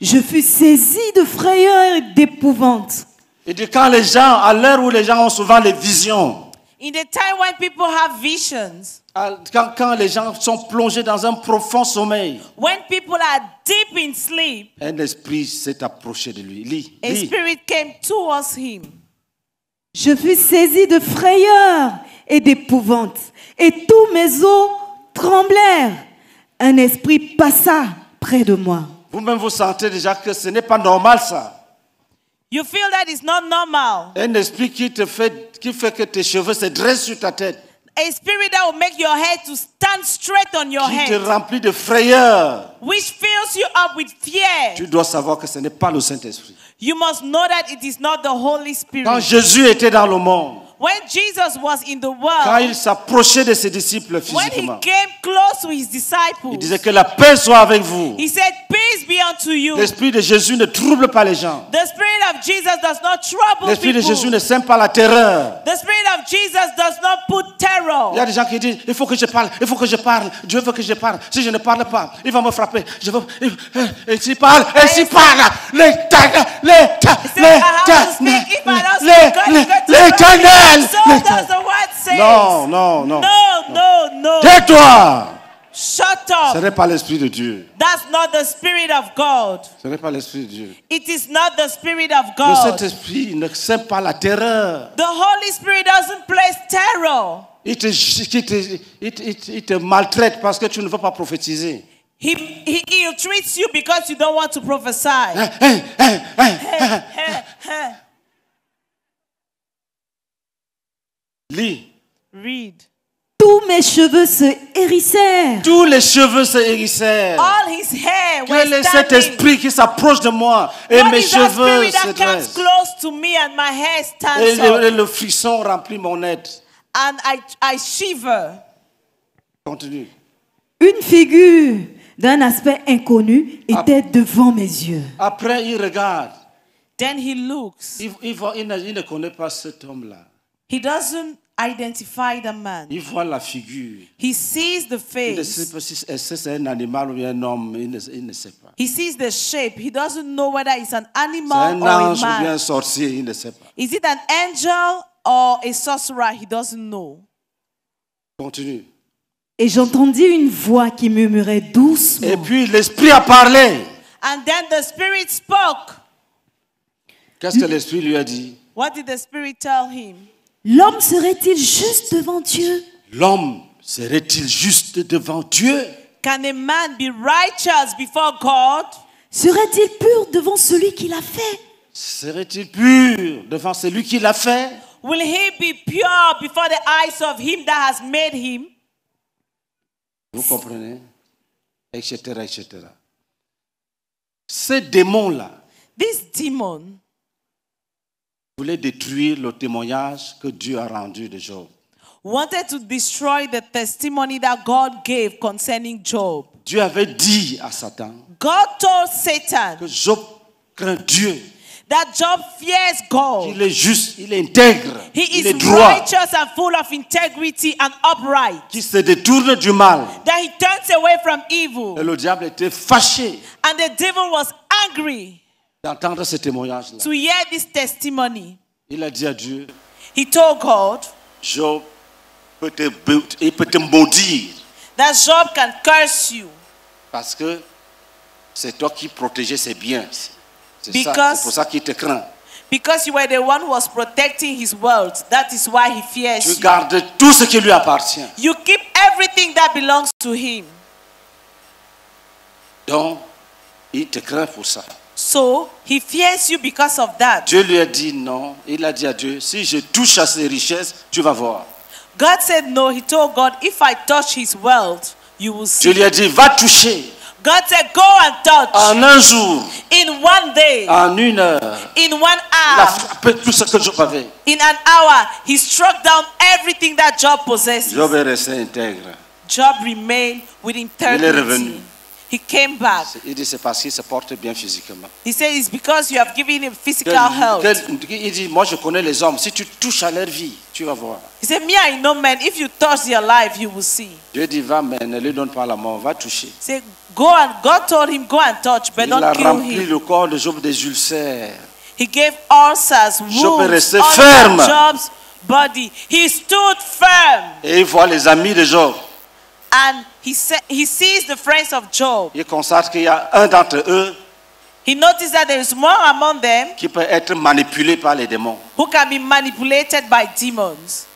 je fus saisi de frayeur et d'épouvante. Il dit quand les gens, à l'heure où les gens ont souvent les visions, In the time when people have visions, quand, quand les gens sont plongés dans un profond sommeil, when people are deep in sleep, un esprit s'est approché de lui. Lis, a lis. spirit came towards him. Je fus saisi de frayeur et d'épouvante, et tous mes os tremblèrent. Un esprit passa près de moi. Vous-même, vous sentez déjà que ce n'est pas normal ça. You feel that it's not normal. Un esprit qui te fait, qui fait que tes cheveux se dressent sur ta tête, A spirit that will make your head to stand straight on your qui te head, remplit de frayeur. which fills you up with fear. Tu dois savoir que ce n'est pas le Saint-Esprit. You must know that it is not the Holy Quand Spirit. Jésus était dans le monde, When Jesus was in the quand il world, s'approchait de ses disciples when he physiquement, came close to his il disciples, disait que la paix soit avec vous. he said, Peace be unto you. L'esprit de Jésus ne trouble pas les gens. The spirit of Jesus does not trouble L'esprit de. Jésus ne sème pas la terreur. The spirit of Jesus does not put Il y a terror. des gens qui disent, il faut que je parle, il faut que je parle, Dieu veut que je parle. Si je ne parle pas, il va me frapper. Je veux, il- et s'il parle, et s'il parle, l'éternel, l'éternel, He God l'éternel, So does the word say. Non, non, non. No, no, no. Tais-toi. Shut Ce up. n'est pas l'esprit de Dieu. That's not the spirit of God. Ce n'est pas l'esprit de Dieu. It is not the spirit of Le God. Saint-Esprit ne sème pas la terreur. The Holy Spirit doesn't place terror. Il te, il te, il te- il te- maltraite parce que tu ne veux pas prophétiser. He, he ill treats you because you don't want to prophesy. Lis. Read. Tous mes cheveux se hérissèrent. Tous les cheveux se hérissèrent. All his hair was Quel est cet standing. esprit qui s'approche de moi et What mes is that cheveux spirit se that comes dressent close to me and my hair et stands le, et up? le frisson remplit mon être. and I, I shiver? Continue. Une figure d'un aspect inconnu était devant mes yeux. Après, il regarde. Then he looks. Il, il voit- il ne, il ne connaît pas cet homme-là. He doesn't identify the man. Il voit la figure. He sees the Il ne sait face. pas si c'est un animal ou un homme. Il ne, il ne sait pas. He sees the shape. He doesn't know whether it's an animal un or a ange ou bien un man. sorcier. Il ne sait pas. Is it an angel or a sorcerer? He doesn't know. Continue. Et j'entendis une voix qui murmurait doucement. Et puis l'esprit a parlé. And then the spirit spoke. Qu'est-ce que l'esprit lui a dit What did the spirit tell him? L'homme serait-il juste devant Dieu? L'homme serait-il juste devant Dieu? Can a man be righteous before God? Serait-il pur devant celui qui l'a fait? Serait-il pur devant celui qui l'a fait? Will he be pure before the eyes of him that has made him? Vous comprenez? Etc. etc. Ces démons-là This demon voulaient détruire le témoignage que Dieu a rendu de Job. wanted to destroy the testimony that God gave concerning Job. Dieu avait dit à Satan God told Satan que Job craint Dieu. that Job fears God. Il est juste, il est intègre, He il is est droit, righteous and full of integrity and upright. qui se détourne du mal. That he turns away from Et evil. le diable était fâché And the devil was angry d'entendre ce témoignage-là. to hear this testimony. Il a dit à Dieu, He told God Job peut te, il peut te maudire that Job can curse you parce que c'est toi qui protégeais ses biens. C'est pour ça qu'il te craint. because you were the one who was protecting his wealth. That is why he fears Tu you. gardes tout ce qui lui appartient. You keep everything that belongs to him. Donc, il te craint pour ça. So he fears you because of that. Dieu lui a dit non. Il a dit à Dieu, si je touche à ses richesses, tu vas voir. God said no. He told God, if I touch his wealth, you will Dieu see. lui a dit, va toucher. God said, Go and touch. En un jour, In one day, en une heure, in one il a hour, frappé tout ce que Job avait. in an hour, he struck down everything that Job possessed. Job est resté intègre. Job remained with integrity. revenu. He came back. Il dit c'est parce qu'il se porte bien physiquement. He said, It's because you have given him physical health. il dit moi je connais les hommes. Si tu touches à leur vie, tu vas voir. He said, Me, I know men. If you touch their life, you will see. Dieu dit va mais ne lui donne pas la mort, va toucher. He said, Go and God told him, Go and touch, but Il a don't kill rempli him. le corps de Job des ulcères. He gave ulcers, Job wounds, ferme. over Job's body. He stood firm. Et il voit les amis de Job. And he, sees the friends of Job. Il constate qu'il y a un d'entre eux He noticed that there is one among them qui peut être manipulé par les démons. who can be manipulated by demons.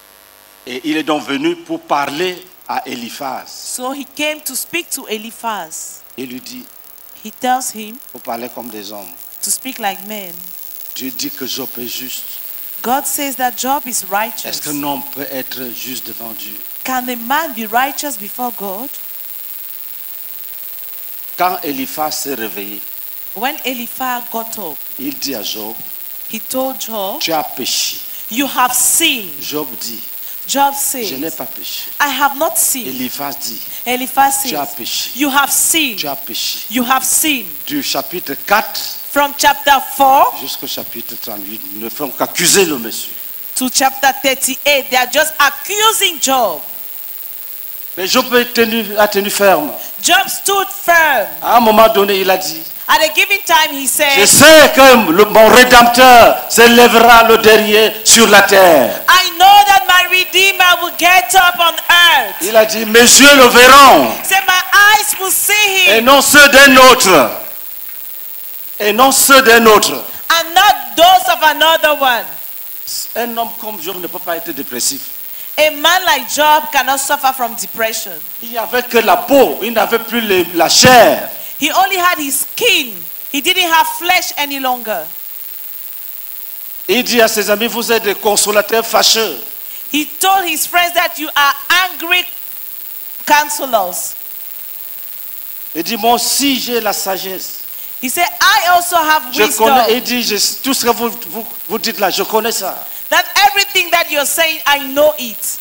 Et il est donc venu pour parler à Eliphaz. So he came to speak to Eliphaz. Il lui dit, He tells him faut parler comme des hommes. to speak like men. Dieu dit que Job est juste. God says that Job is Est-ce righteous. qu'un homme peut être juste devant Dieu? Can a man be righteous before God? Quand Eliphaz s'est réveillé, When Eliphaz got up, il dit à Job, he told Job, tu as péché. You have sinned. Job dit, Job je n'ai pas péché. I have not sinned. Eliphaz dit, Eliphaz tu as says, péché. You have sinned. Tu as péché. You have sinned. Du chapitre 4 From chapter 4 jusqu'au chapitre 38, ils ne font qu'accuser le monsieur. to chapter 38, they are just accusing Job. Mais Job tenu, a tenu ferme. Job stood firm. À un moment donné, il a dit, At a given time, he je said, sais que le- mon rédempteur s'élèvera le derrière sur la terre. I know that my Redeemer will get up on earth. Il a dit, mes yeux le verront. My eyes will see Et him non ceux d'un autre. Et non ceux d'un autre. and not those of another one. Un homme comme Job ne peut pas être dépressif. A man like Job cannot suffer from depression. Il n'y avait que la peau, il n'avait plus les- la chair. He only had his skin. He didn't have flesh any longer. Il dit à ses amis, vous êtes des consolateurs fâcheux. He told his friends that you are angry counselors. Il dit, moi aussi j'ai la sagesse. He said, I also have Je wisdom. connais, il dit, je- tout ce que vous, vous, vous dites là, je connais ça. That everything that you're saying, I know it.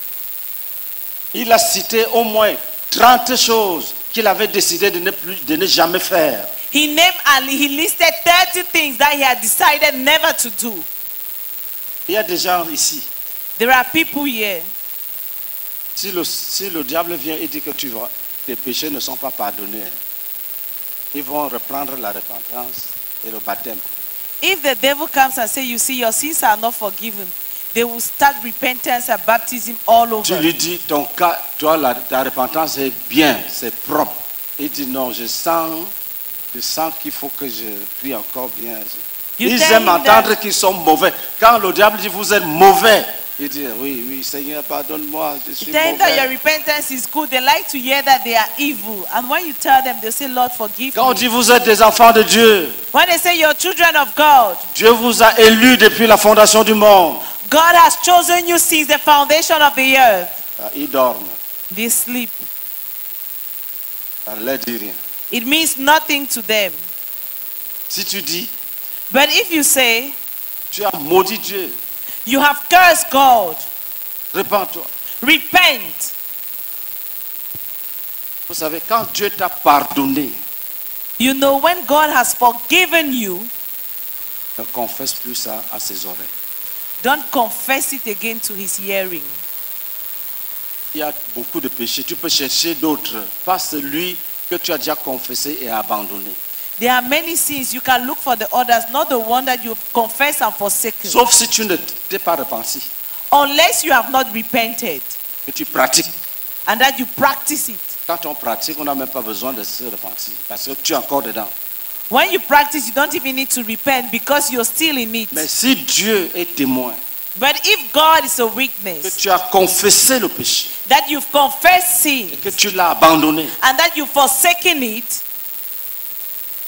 Il a cité au moins 30 choses qu'il avait décidé de ne, plus, de ne jamais faire. He named and he listed 30 things that he had decided never to do. Il y a des gens ici. There are people here. Si le, si le diable vient et dit que tu vas, tes péchés ne sont pas pardonnés, hein, ils vont reprendre la repentance et le baptême. If the devil comes and say, you see, your sins are not forgiven, they will start repentance and baptism all Tu over. lui dis, ton cas, toi, la, ta repentance est bien, c'est propre. Il dit, non, je sens, je sens qu'il faut que je prie encore bien. You Ils aiment entendre qu'ils sont mauvais. Quand le diable dit, vous êtes mauvais, il dit, oui, oui, Seigneur, pardonne-moi, je suis Then that your repentance is good. They like to hear that they are evil. And when you tell them, they say, Lord, forgive Quand on me. dit, vous êtes des enfants de Dieu, When they say you're children of God, Dieu vous a élus depuis la fondation du monde. God has chosen you since the foundation of the earth. Ah, Ils dorment, They sleep. ça ne leur dit rien. It means nothing to them. Si tu dis, But if you say, tu as maudit Dieu, you have cursed God, répands-toi. repent. Vous savez, quand Dieu t'a pardonné, You know, when God has forgiven you, ne confesse plus ça à ses oreilles. don't confess it again to his hearing. Il y a beaucoup de péchés. Tu peux chercher d'autres, pas celui que tu as déjà confessé et abandonné. There are many sins. You can look for the others, not the one that you've confessed and forsaken. Sauf si tu ne t'es pas repenti, Unless you have not repented que tu pratiques. and that you practice it. Quand on pratique, on n'a même pas besoin de se repentir parce que tu es encore dedans. When you practice, you don't even need to repent because you're still in it. Mais si Dieu est témoin But if God is a que witness, tu as confessé le péché that you've confessed sin et que tu l'as abandonné, and that you've forsaken it,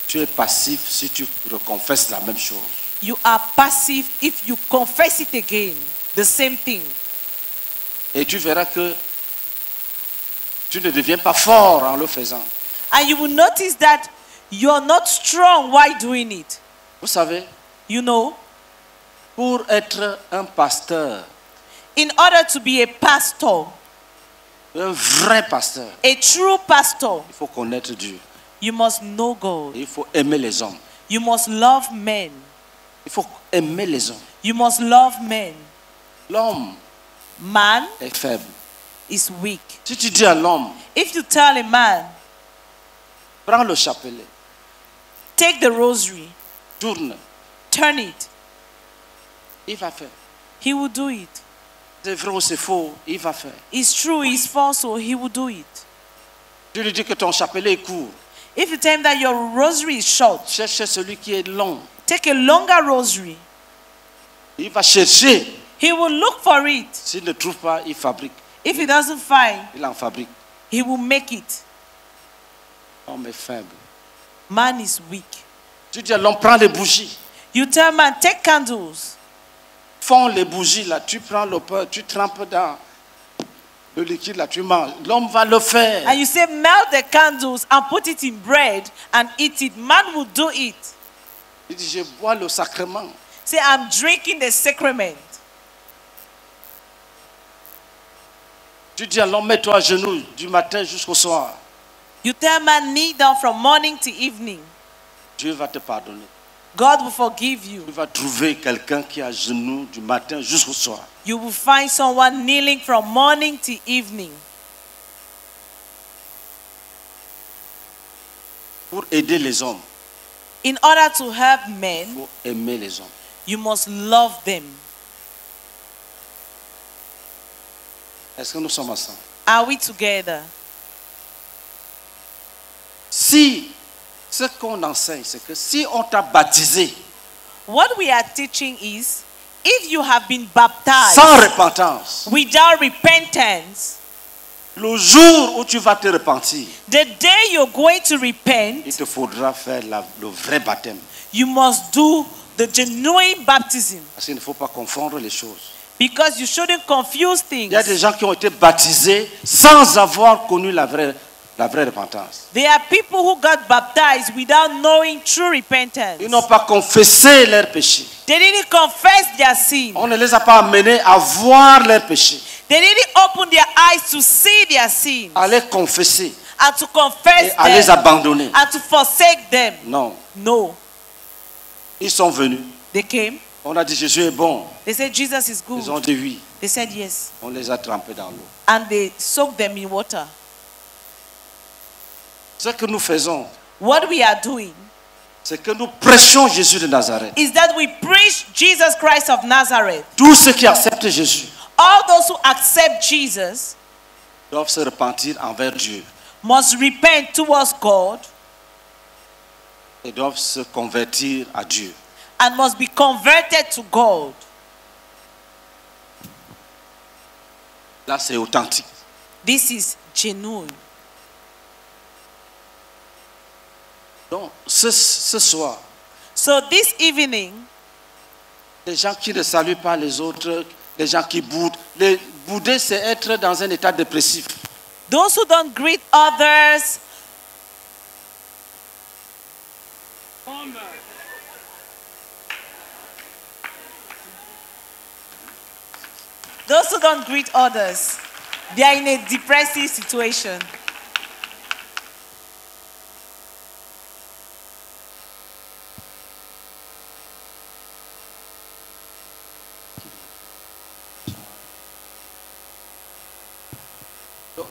tu es passif si tu reconfesses la même chose. you are passive if you confess it again. The same thing. Et tu verras que tu ne deviens pas fort en le faisant. And you will notice that you're not strong while doing it. Vous savez, You know, pour être un pasteur, in order to be a pastor, un vrai pasteur, a true pastor, il faut connaître Dieu. You must know God. Il faut aimer les hommes. You must love men. Il faut aimer les hommes. You must love men. L'homme Man est faible. is weak. Si tu dis à l'homme, If you tell a man, prends le chapelet, take the rosary, tourne, turn it, il va faire. he will do it. C'est vrai ou c'est faux, il va faire. It's true, it's false, so he will do it. Tu lui dis que ton chapelet est court. If you tell him that your rosary is short, Cherche celui qui est long. take a longer rosary. Il va chercher. He will look for it. S'il ne trouve pas, il fabrique. If he doesn't find, Il en fabrique. he will make it. L'homme est faible. Man is weak. Tu dis à l'homme, prends les bougies. You tell man, take candles. Fonds les bougies là. Tu prends le pain, tu trempes dans le liquide là, tu manges. L'homme va le faire. And you say, melt the candles and put it in bread and eat it. Man will do it. Il dit, je bois le sacrement. Say, I'm drinking the sacrament. Tu dis à l'homme, mets-toi à genoux du matin jusqu'au soir. You tell man, kneel down from morning to evening. Dieu va te pardonner. God will forgive you. Tu vas trouver quelqu'un qui est à genoux du matin jusqu'au soir. You will find someone kneeling from morning to evening. Pour aider les hommes, In order to help men, faut aimer les hommes. you must love them. Est-ce que nous sommes ensemble Are we together? Si ce qu'on enseigne, c'est que si on t'a baptisé What we are teaching is if you have been baptized sans repentance, without repentance, le jour où tu vas te repentir, the day you're going to il repent, te faudra faire la- le vrai baptême. you must do the genuine baptism Parce qu'il ne faut pas confondre les choses. because you shouldn't confuse Il y a des things. gens qui ont été baptisés sans avoir connu la vraie, la vraie repentance. There are people who got baptized without knowing true repentance. Ils n'ont pas confessé leurs péchés. They didn't confess their sin. On ne les a pas amenés à voir leurs péchés, They didn't open their eyes to see their sin à les confesser and to et confess à les abandonner. and to forsake them. Non, No. ils sont venus. They came. On a dit Jésus est bon. They said Jesus is Ils ont good. dit oui. They said yes. On les a trempés dans l'eau. And they soaked them in water. Ce que nous faisons, What we are doing c'est que nous prêchons Jésus de Nazareth. is that we preach Jesus Christ of Nazareth. Tous ceux qui acceptent Jésus All those who accept Jesus doivent se repentir envers Dieu must repent towards God et doivent se convertir à Dieu. and must be converted to God. Là, c'est authentique. This is genuine. Donc, ce, ce soir, So this evening, les gens qui ne saluent pas les autres, les gens qui boudent, les bouder, c'est être dans un état dépressif. those who don't greet others, those who don't greet others, they are in a depressive situation.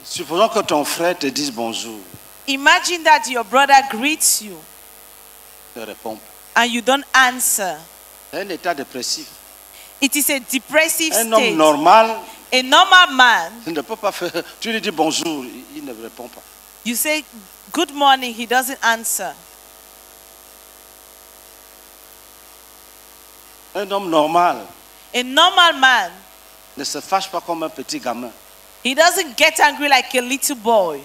Supposons que ton frère te dise bonjour. Imagine that your brother greets you Ne réponds pas. and you don't answer. Un état dépressif. It is a depressive Un homme state. normal A normal man, ne peut pas faire. Tu lui dis bonjour, il- il ne répond pas. you say good morning, he doesn't answer. Un homme normal A normal man, ne se fâche pas comme un petit gamin. He doesn't get angry like a little boy.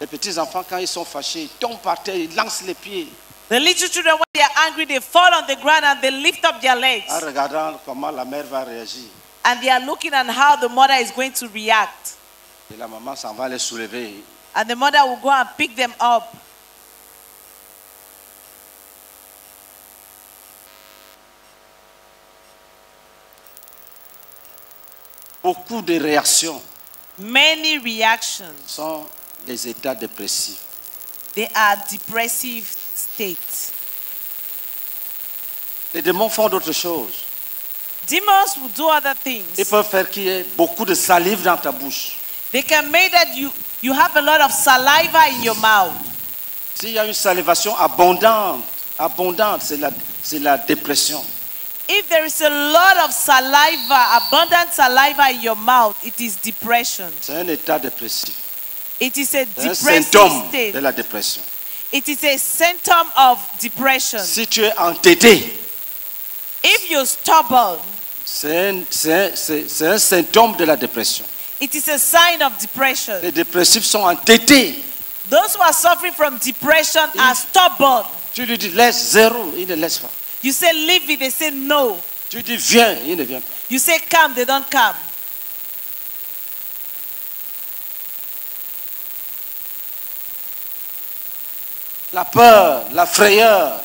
Les petits enfants, quand ils sont fâchés, ils tombent par terre, ils lancent les pieds The little children, when they are angry, they fall on the ground and they lift up their legs. en regardant comment la mère va réagir. And they are looking at how the mother is going to react. Et la maman s'en va les soulever. And the mother will go and pick them up. Beaucoup de réactions Many reactions, sont les états dépressifs. they are depressive states. Les démons font d'autres choses. Demons will do other Ils things. peuvent faire qu'il y ait beaucoup de salive dans ta bouche. They can make that you, you have a lot of saliva in your mouth. S'il y a une salivation abondante, abondante, c'est la, c'est la dépression. If there is a lot of saliva, abundant saliva in your mouth, it is depression. C'est un état dépressif. It is a C'est un depressive state. de la dépression. It is a symptom of depression. Si tu es entêté, If you're stubborn, c'est un, c'est un- c'est- c'est un symptôme de la dépression. it is a sign of depression. Les dépressifs sont entêtés. Those who are suffering from depression are stubborn. Tu lui dis laisse zéro, il ne laisse pas. You say leave it, they say no. Tu dis viens, il ne vient pas. You say come, they don't come. La peur, la frayeur,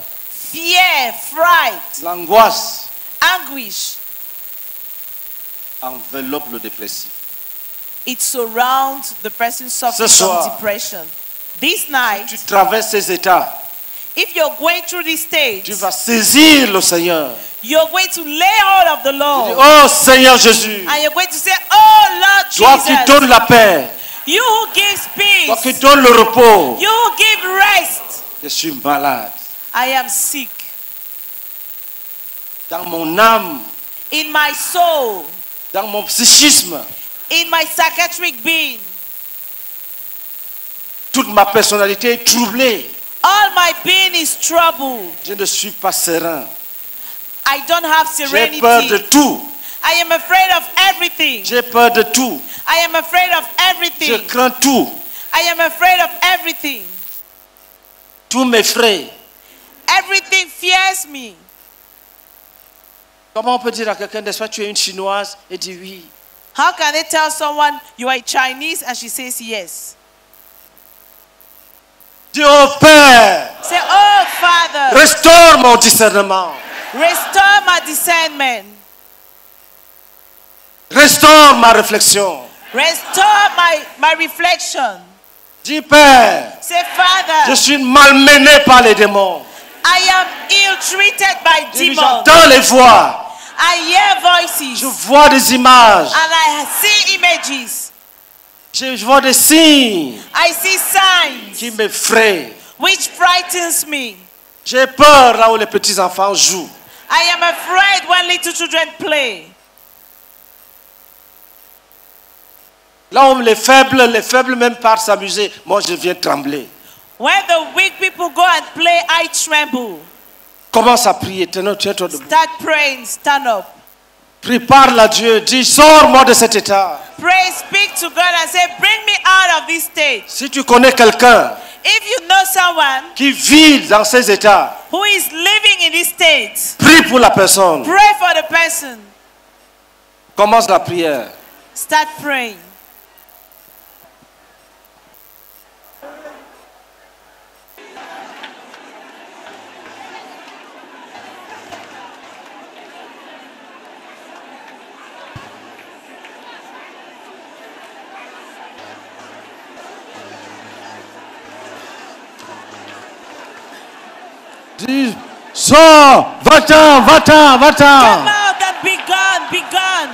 Fear, fright, l'angoisse anguish, enveloppent le dépressif. it surrounds the person suffering Ce soir. from depression. This Tu night, traverses ces états, if you're going through this stage, tu vas saisir le Seigneur. you're going to lay hold of the Lord. oh Seigneur Jésus, And you're going to say, Oh Lord toi qui Jesus, donnes la paix, you who gives toi qui peace, donnes le repos, you who give rest. je suis malade. I am sick. Dans mon âme, In my soul, dans mon psychisme, in my psychiatric being, toute ma personnalité est troublée. All my being is troubled. Je ne suis pas serein. I don't have J'ai peur de serenity. tout. I am afraid of everything. J'ai peur de tout. I am afraid of Je everything. crains tout. I am afraid of everything. Tout m'effraie. Everything fears me. Comment on peut dire à quelqu'un, n'est-ce pas, tu es une chinoise et dit oui. How can they tell someone you are Chinese and she says yes? Dis oh Père, Say, Oh Father, restaure mon discernement. restore my discernment, Restaure ma réflexion. restore my, my reflection. Dis Père, Say, je Father, suis malmené par les démons. I am ill treated by Je demons. J'entends les voix. I hear voices Je vois des images. and I see images. Je vois des signes I see signs qui m'effraient. which frightens me. J'ai peur là où les petits enfants jouent. I am afraid when little children play. Là où les faibles, les faibles même partent s'amuser, moi je viens trembler. When the weak people go and play, I tremble. Commence à prier. Tenez, tiens-toi debout. Start praying, stand up. Prie, parle à Dieu. Dis, sors-moi de cet état. Pray, speak to God and say, Bring me out of this state. Si tu connais quelqu'un If you know someone qui vit dans ces états, who is living in this state, prie pour la personne. pray for the person. Commence la prière. Start praying. Dis, sors, va-t'en, va-t'en, Come va-t'en. out and be gone, be gone.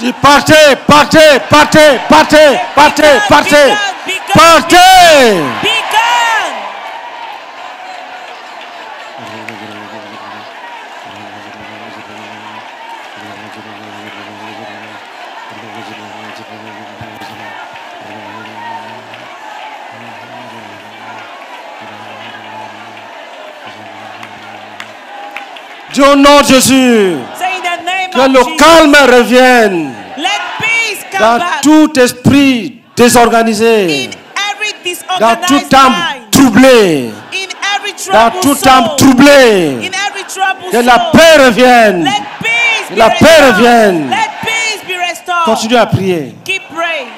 Partez, partez, partez, partez, partez, partez, partez. Dieu nom Jésus. Que le calme revienne. Dans tout esprit désorganisé, dans toute âme troublée, dans toute âme troublée. Que la paix revienne. Que la paix revienne. Continue à prier. Keep praying.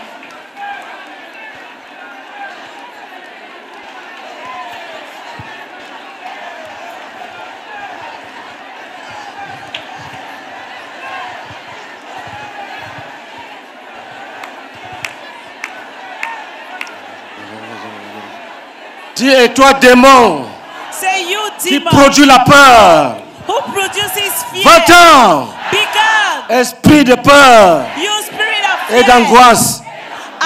Dis, et toi, démon, Say you qui demon produit la peur, who produces fear? va-t'en, esprit de peur You spirit of et d'angoisse.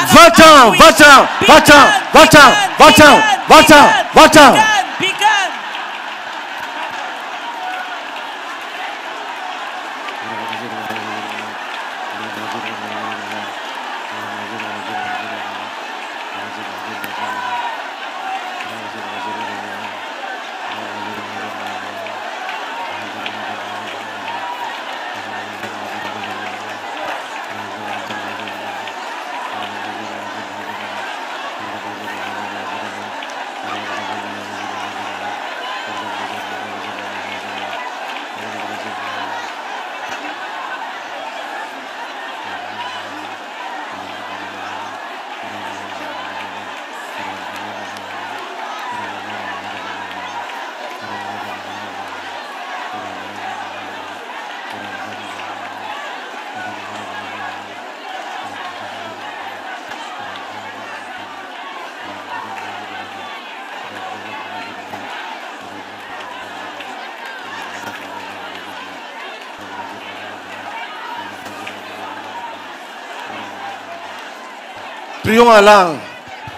Va-t'en, va-t'en, va-t'en, va-t'en, va-t'en, va-t'en, va-t'en. prions à langue.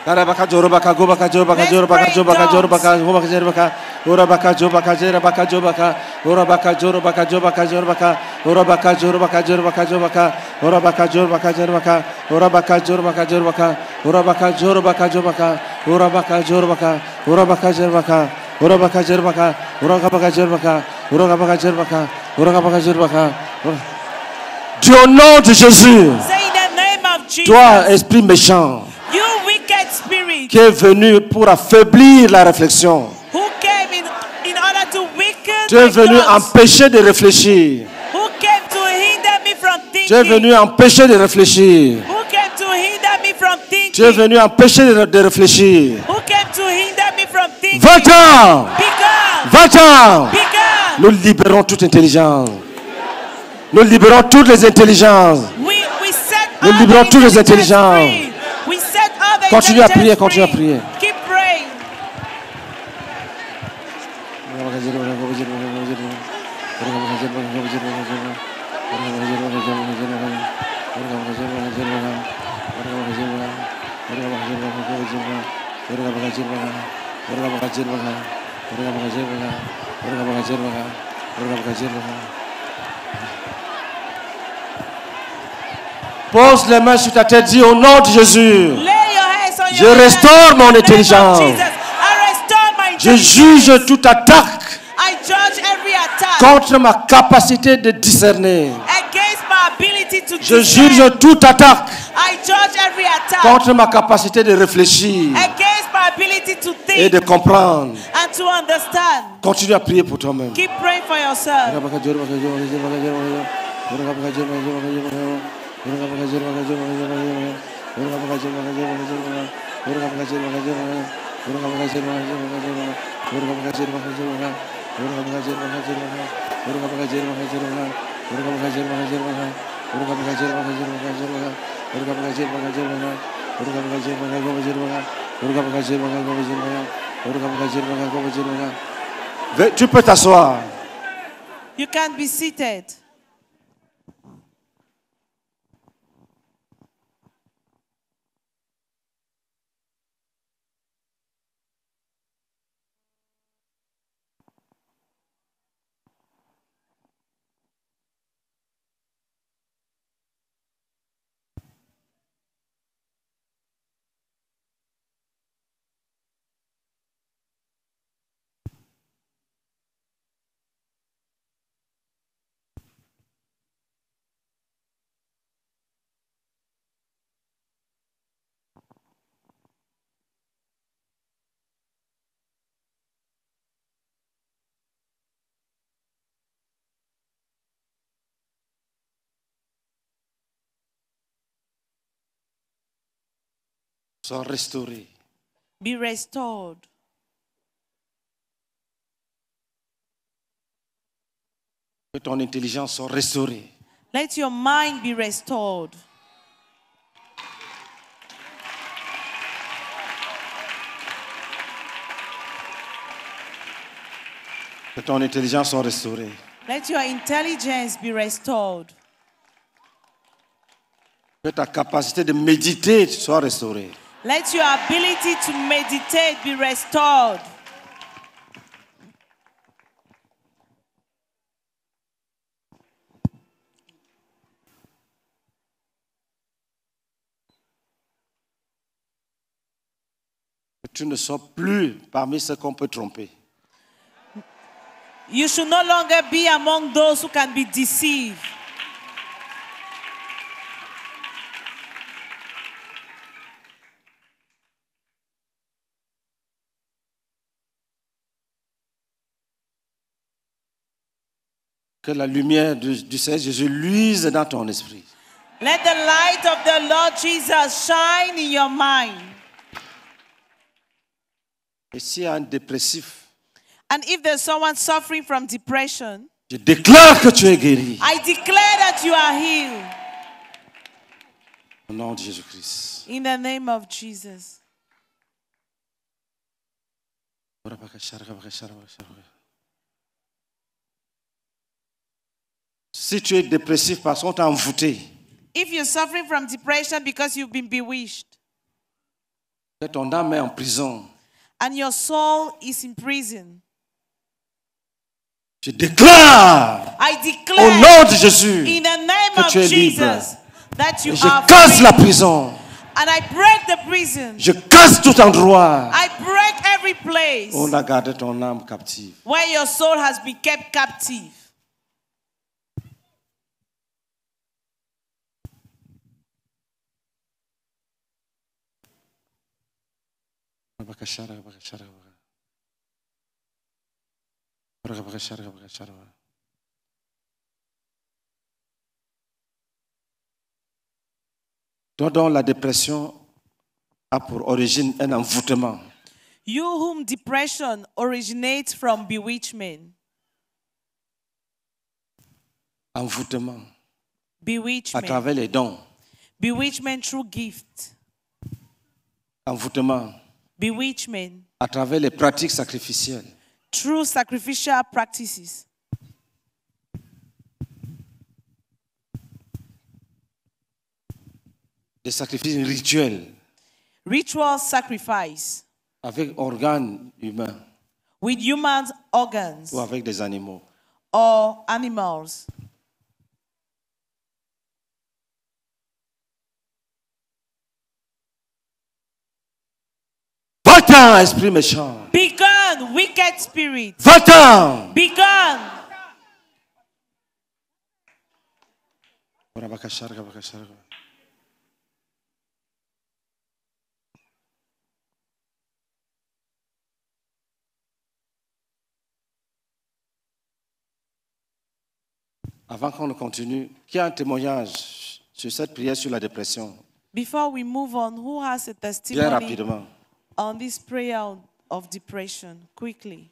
Karabakajo, Rabakago, Bakajo, Bakajo, Bakajo, Bakajo, Bakajo, Bakajo, Bakajo, Urabakajo, Bakajo, Rabakajo, Baka, Urabakajo, Rabakajo, Bakajo, Baka, Urabakajo, Rabakajo, Bakajo, Baka, Urabakajo, Bakajo, Baka, Urabakajo, Bakajo, Baka, Urabakajo, Bakajo, Baka, Urabakajo, Baka, Urabakajo, Baka, Urabakajo, Baka, Urabakajo, Baka, Urabakajo, Baka, Urabakajo, Baka. Dieu au nom de Jésus. Toi esprit méchant You wicked spirit qui est venu pour affaiblir la réflexion. who came in, in order to weaken Tu es venu empêcher de réfléchir. who came to hinder me from thinking, Tu es venu empêcher de réfléchir. who came to hinder me from thinking, Tu es venu empêcher de, de réfléchir. who came to hinder me from thinking? Va-t'en! Va-t'en! Nous libérons toute intelligence. Nous libérons toutes les intelligences. Set Nous libérons tous les the Continue à prier, continue à prier. Pose les mains sur ta tête, dis au nom de Jésus. Je restaure mon intelligence. Je juge toute attaque contre ma capacité de discerner. Je juge toute attaque contre ma capacité de réfléchir et de comprendre. Continue à prier pour toi-même. Tu peux t'asseoir. You can be seated. Soient restaurés. Be restored. Que ton intelligence soit restaurée. Let your mind be restored. Que ton intelligence soit restaurée. Let your intelligence be restored. Que ta capacité de méditer soit restaurée. Let your ability to meditate be restored. Tu ne sois plus parmi ceux qu'on peut tromper. You should no longer be among those who can be deceived. Que la lumière du, du Seigneur Jésus luise dans ton esprit. Let the light of the Lord Jesus shine in your mind. Et s'il y a un dépressif, And if there's someone suffering from depression, je déclare que tu es guéri. I declare that you are healed Au nom de Jésus-Christ. in the name of Jesus. Si tu es dépressif parce qu'on t'a envoûté, If you're suffering from depression because you've been bewitched que ton âme est en prison, and your soul is in prison, je déclare I au declare nom de Jésus in the name que of tu es libre. Jesus that you Et je are casse free. la prison. And I break the prison. Je casse tout endroit I break every place on a gardé ton âme captive. where your soul has been kept captive. Toi dont la dépression a pour origine un envoûtement, You whom depression originates from bewitchment, envoûtement. À bewitchment, travers les dons, bewitchment through gift, envoûtement bewitchment à travers les pratiques sacrificielles, through sacrificial practices, des sacrifices rituels ritual sacrifice avec organes humains with human organs ou avec des animaux. or animals. Va-t'en, esprit méchant. Be gone, wicked spirit. Va-t'en. Be gone. Avant qu'on ne continue, qui a un témoignage sur cette prière sur la dépression? Before we move on, who has a Bien testimony? rapidement. On this prayer of depression? Quickly.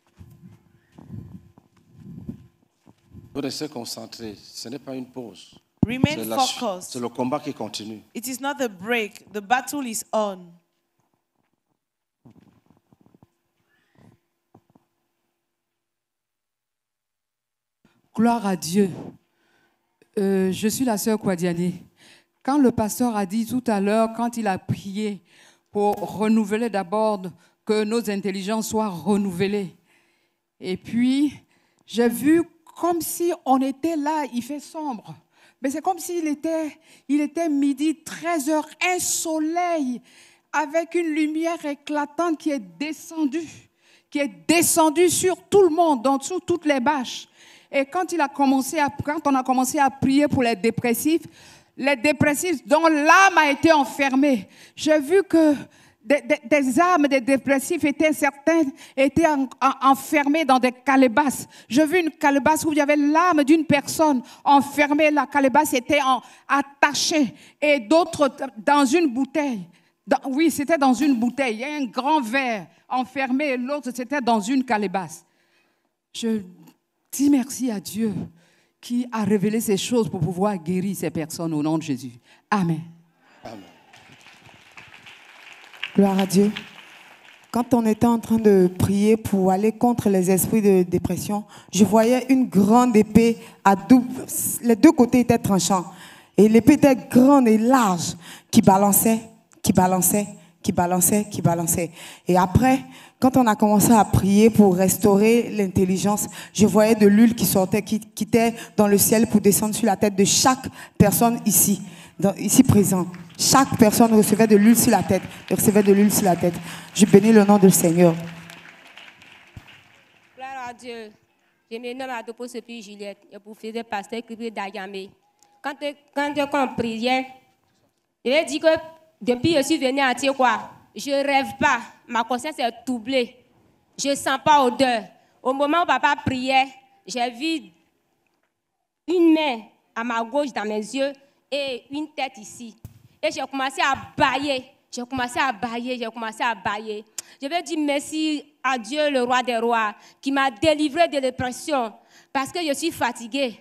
Vous restez concentrés. Ce n'est pas une pause. Remain focused. c'est le combat qui continue. It is not a break, the battle is on. Gloire à Dieu. Euh, je suis la sœur Kwadiani. Quand le pasteur a dit tout à l'heure, quand il a prié pour renouveler d'abord, que nos intelligences soient renouvelées. Et puis, j'ai vu comme si on était là, il fait sombre. Mais c'est comme s'il était, il était midi, 13 heures, un soleil avec une lumière éclatante qui est descendue, qui est descendue sur tout le monde, dans sous toutes les bâches. Et quand, il a commencé à, quand on a commencé à prier pour les dépressifs, les dépressifs dont l'âme a été enfermée, j'ai vu que des, des- des âmes des dépressifs étaient certaines étaient en- en- enfermées dans des calebasses. J'ai vu une calebasse où il y avait l'âme d'une personne enfermée. La calebasse était attachée et d'autres dans une bouteille. Oui, c'était dans une bouteille. Il y a un grand verre enfermé et l'autre, c'était dans une calebasse. Je dis merci à Dieu qui a révélé ces choses pour pouvoir guérir ces personnes au nom de Jésus. Amen. Gloire à Dieu. Quand on était en train de prier pour aller contre les esprits de dépression, je voyais une grande épée à double. Les deux côtés étaient tranchants. Et l'épée était grande et large qui balançait, qui balançait, qui balançait, qui balançait. Et après, quand on a commencé à prier pour restaurer l'intelligence, je voyais de l'huile qui sortait, qui quittait dans le ciel pour descendre sur la tête de chaque personne ici, dans- ici présente. Chaque personne recevait de l'huile sur la tête, recevait de l'huile sur la tête. Je bénis le nom du Seigneur. Gloire à Dieu. Je me nomme Adopo Sophie Juliette. Je vous faisais pasteur Christ d'Ayamé. Quand, quand, on priait, je vais dire que depuis que je suis venue à quoi, je rêve pas. Ma conscience est doublée. Je sens pas odeur. Au moment où papa priait, j'ai vu une main à ma gauche dans mes yeux et une tête ici. Et j'ai commencé à bailler. J'ai commencé à bailler, j'ai commencé à bailler. Je vais dire merci à Dieu, le roi des rois, qui m'a délivré de dépression parce que je suis fatiguée.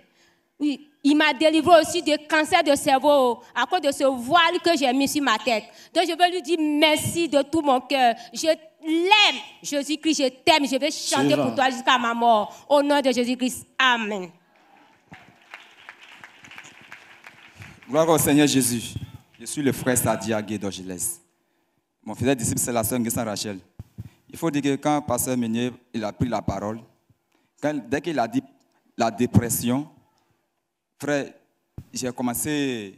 Oui, il m'a délivré aussi de cancer de cerveau à cause de ce voile que j'ai mis sur ma tête. Donc je veux lui dire merci de tout mon cœur. Je l'aime, Jésus-Christ, je t'aime. Je vais chanter pour toi jusqu'à ma mort. Au nom de Jésus-Christ. Amen. Gloire au Seigneur Jésus. Je suis le frère Sadia d'Orgelès. Mon fidèle disciple, c'est la sœur Nguessan Rachel. Il faut dire que quand Pasteur Meunier il a pris la parole, quand- dès qu'il a dit la dépression, frère, j'ai commencé.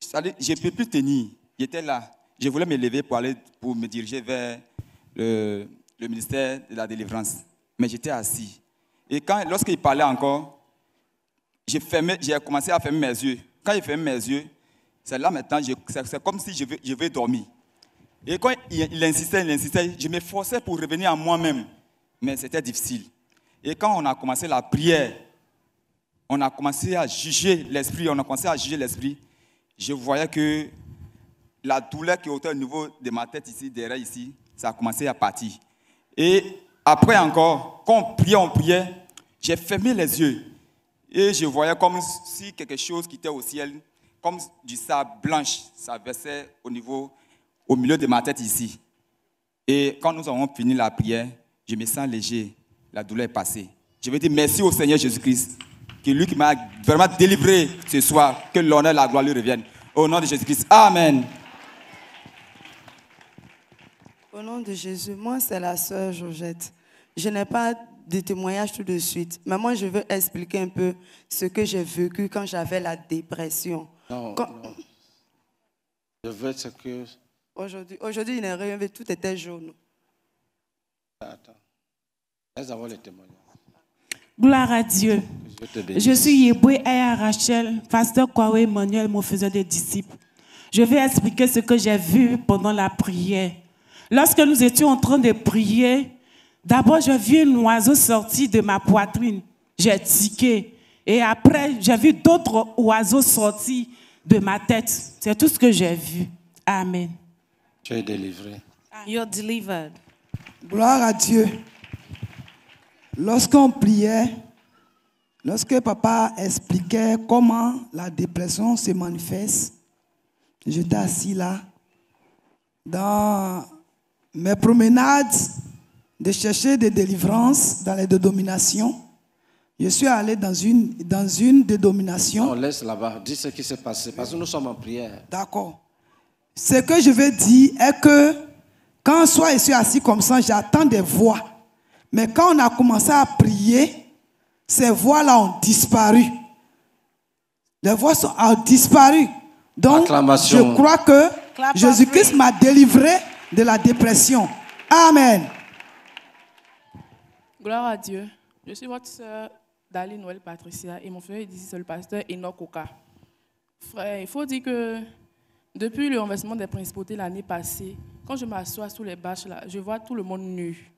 Je ne peux plus tenir. J'étais là. Je voulais me lever pour aller pour me diriger vers le, ministère de la délivrance. Mais j'étais assis. Et quand, lorsqu'il parlait encore, j'ai fermé- j'ai commencé à fermer mes yeux. Quand j'ai fermé mes yeux, c'est là maintenant, c'est comme si je vais, je vais dormir. Et quand il, il insistait, il insistait, je me forçais pour revenir à moi-même. Mais c'était difficile. Et quand on a commencé la prière, on a commencé à juger l'esprit, on a commencé à juger l'esprit, je voyais que la douleur qui était au niveau de ma tête ici, derrière ici, ça a commencé à partir. Et après encore, quand on priait, on priait, j'ai fermé les yeux. Et je voyais comme si quelque chose qui était au ciel, comme du sable blanche, ça versait au niveau, au milieu de ma tête ici. Et quand nous avons fini la prière, je me sens léger, la douleur est passée. Je veux dire merci au Seigneur Jésus-Christ, qui est lui qui m'a vraiment délivré ce soir, que l'honneur et la gloire lui reviennent. Au nom de Jésus-Christ, Amen. Au nom de Jésus, moi c'est la sœur Georgette. Je n'ai pas de témoignage tout de suite, mais moi je veux expliquer un peu ce que j'ai vécu quand j'avais la dépression. Non, Quand- non. Je veux ce que. Aujourd'hui, aujourd'hui, il n'est rien, vu, tout était jaune. Attends. Laisse avoir les témoignages. Gloire à Dieu. Je te bénis. Je suis Yeboué Aya Rachel, pasteur Kwawe Emmanuel, mon faiseur de disciples. Je vais expliquer ce que j'ai vu pendant la prière. Lorsque nous étions en train de prier, d'abord j'ai vu un oiseau sortir de ma poitrine. J'ai tiqué. Et après, j'ai vu d'autres oiseaux sortir de ma tête. C'est tout ce que j'ai vu. Amen. Tu es délivré. You're delivered. Gloire à Dieu. Lorsqu'on priait, lorsque papa expliquait comment la dépression se manifeste, j'étais assis là, dans mes promenades de chercher des délivrances dans les dénominations. Je suis allé dans une, dans une dénomination. On laisse là-bas. Dis ce qui s'est passé. Parce que nous sommes en prière. D'accord. Ce que je veux dire est que quand soit je suis assis comme ça, j'attends des voix. Mais quand on a commencé à prier, ces voix-là ont disparu. Les voix sont, ont disparu. Donc, je crois que Jésus-Christ m'a délivré de la dépression. Amen. Gloire à Dieu. Je suis votre sœur Dali Noël Patricia et mon frère est ici, c'est le pasteur Enoch Oka. Frère, il faut dire que depuis le renversement des principautés l'année passée, quand je m'assois sous les bâches là, je vois tout le monde nu.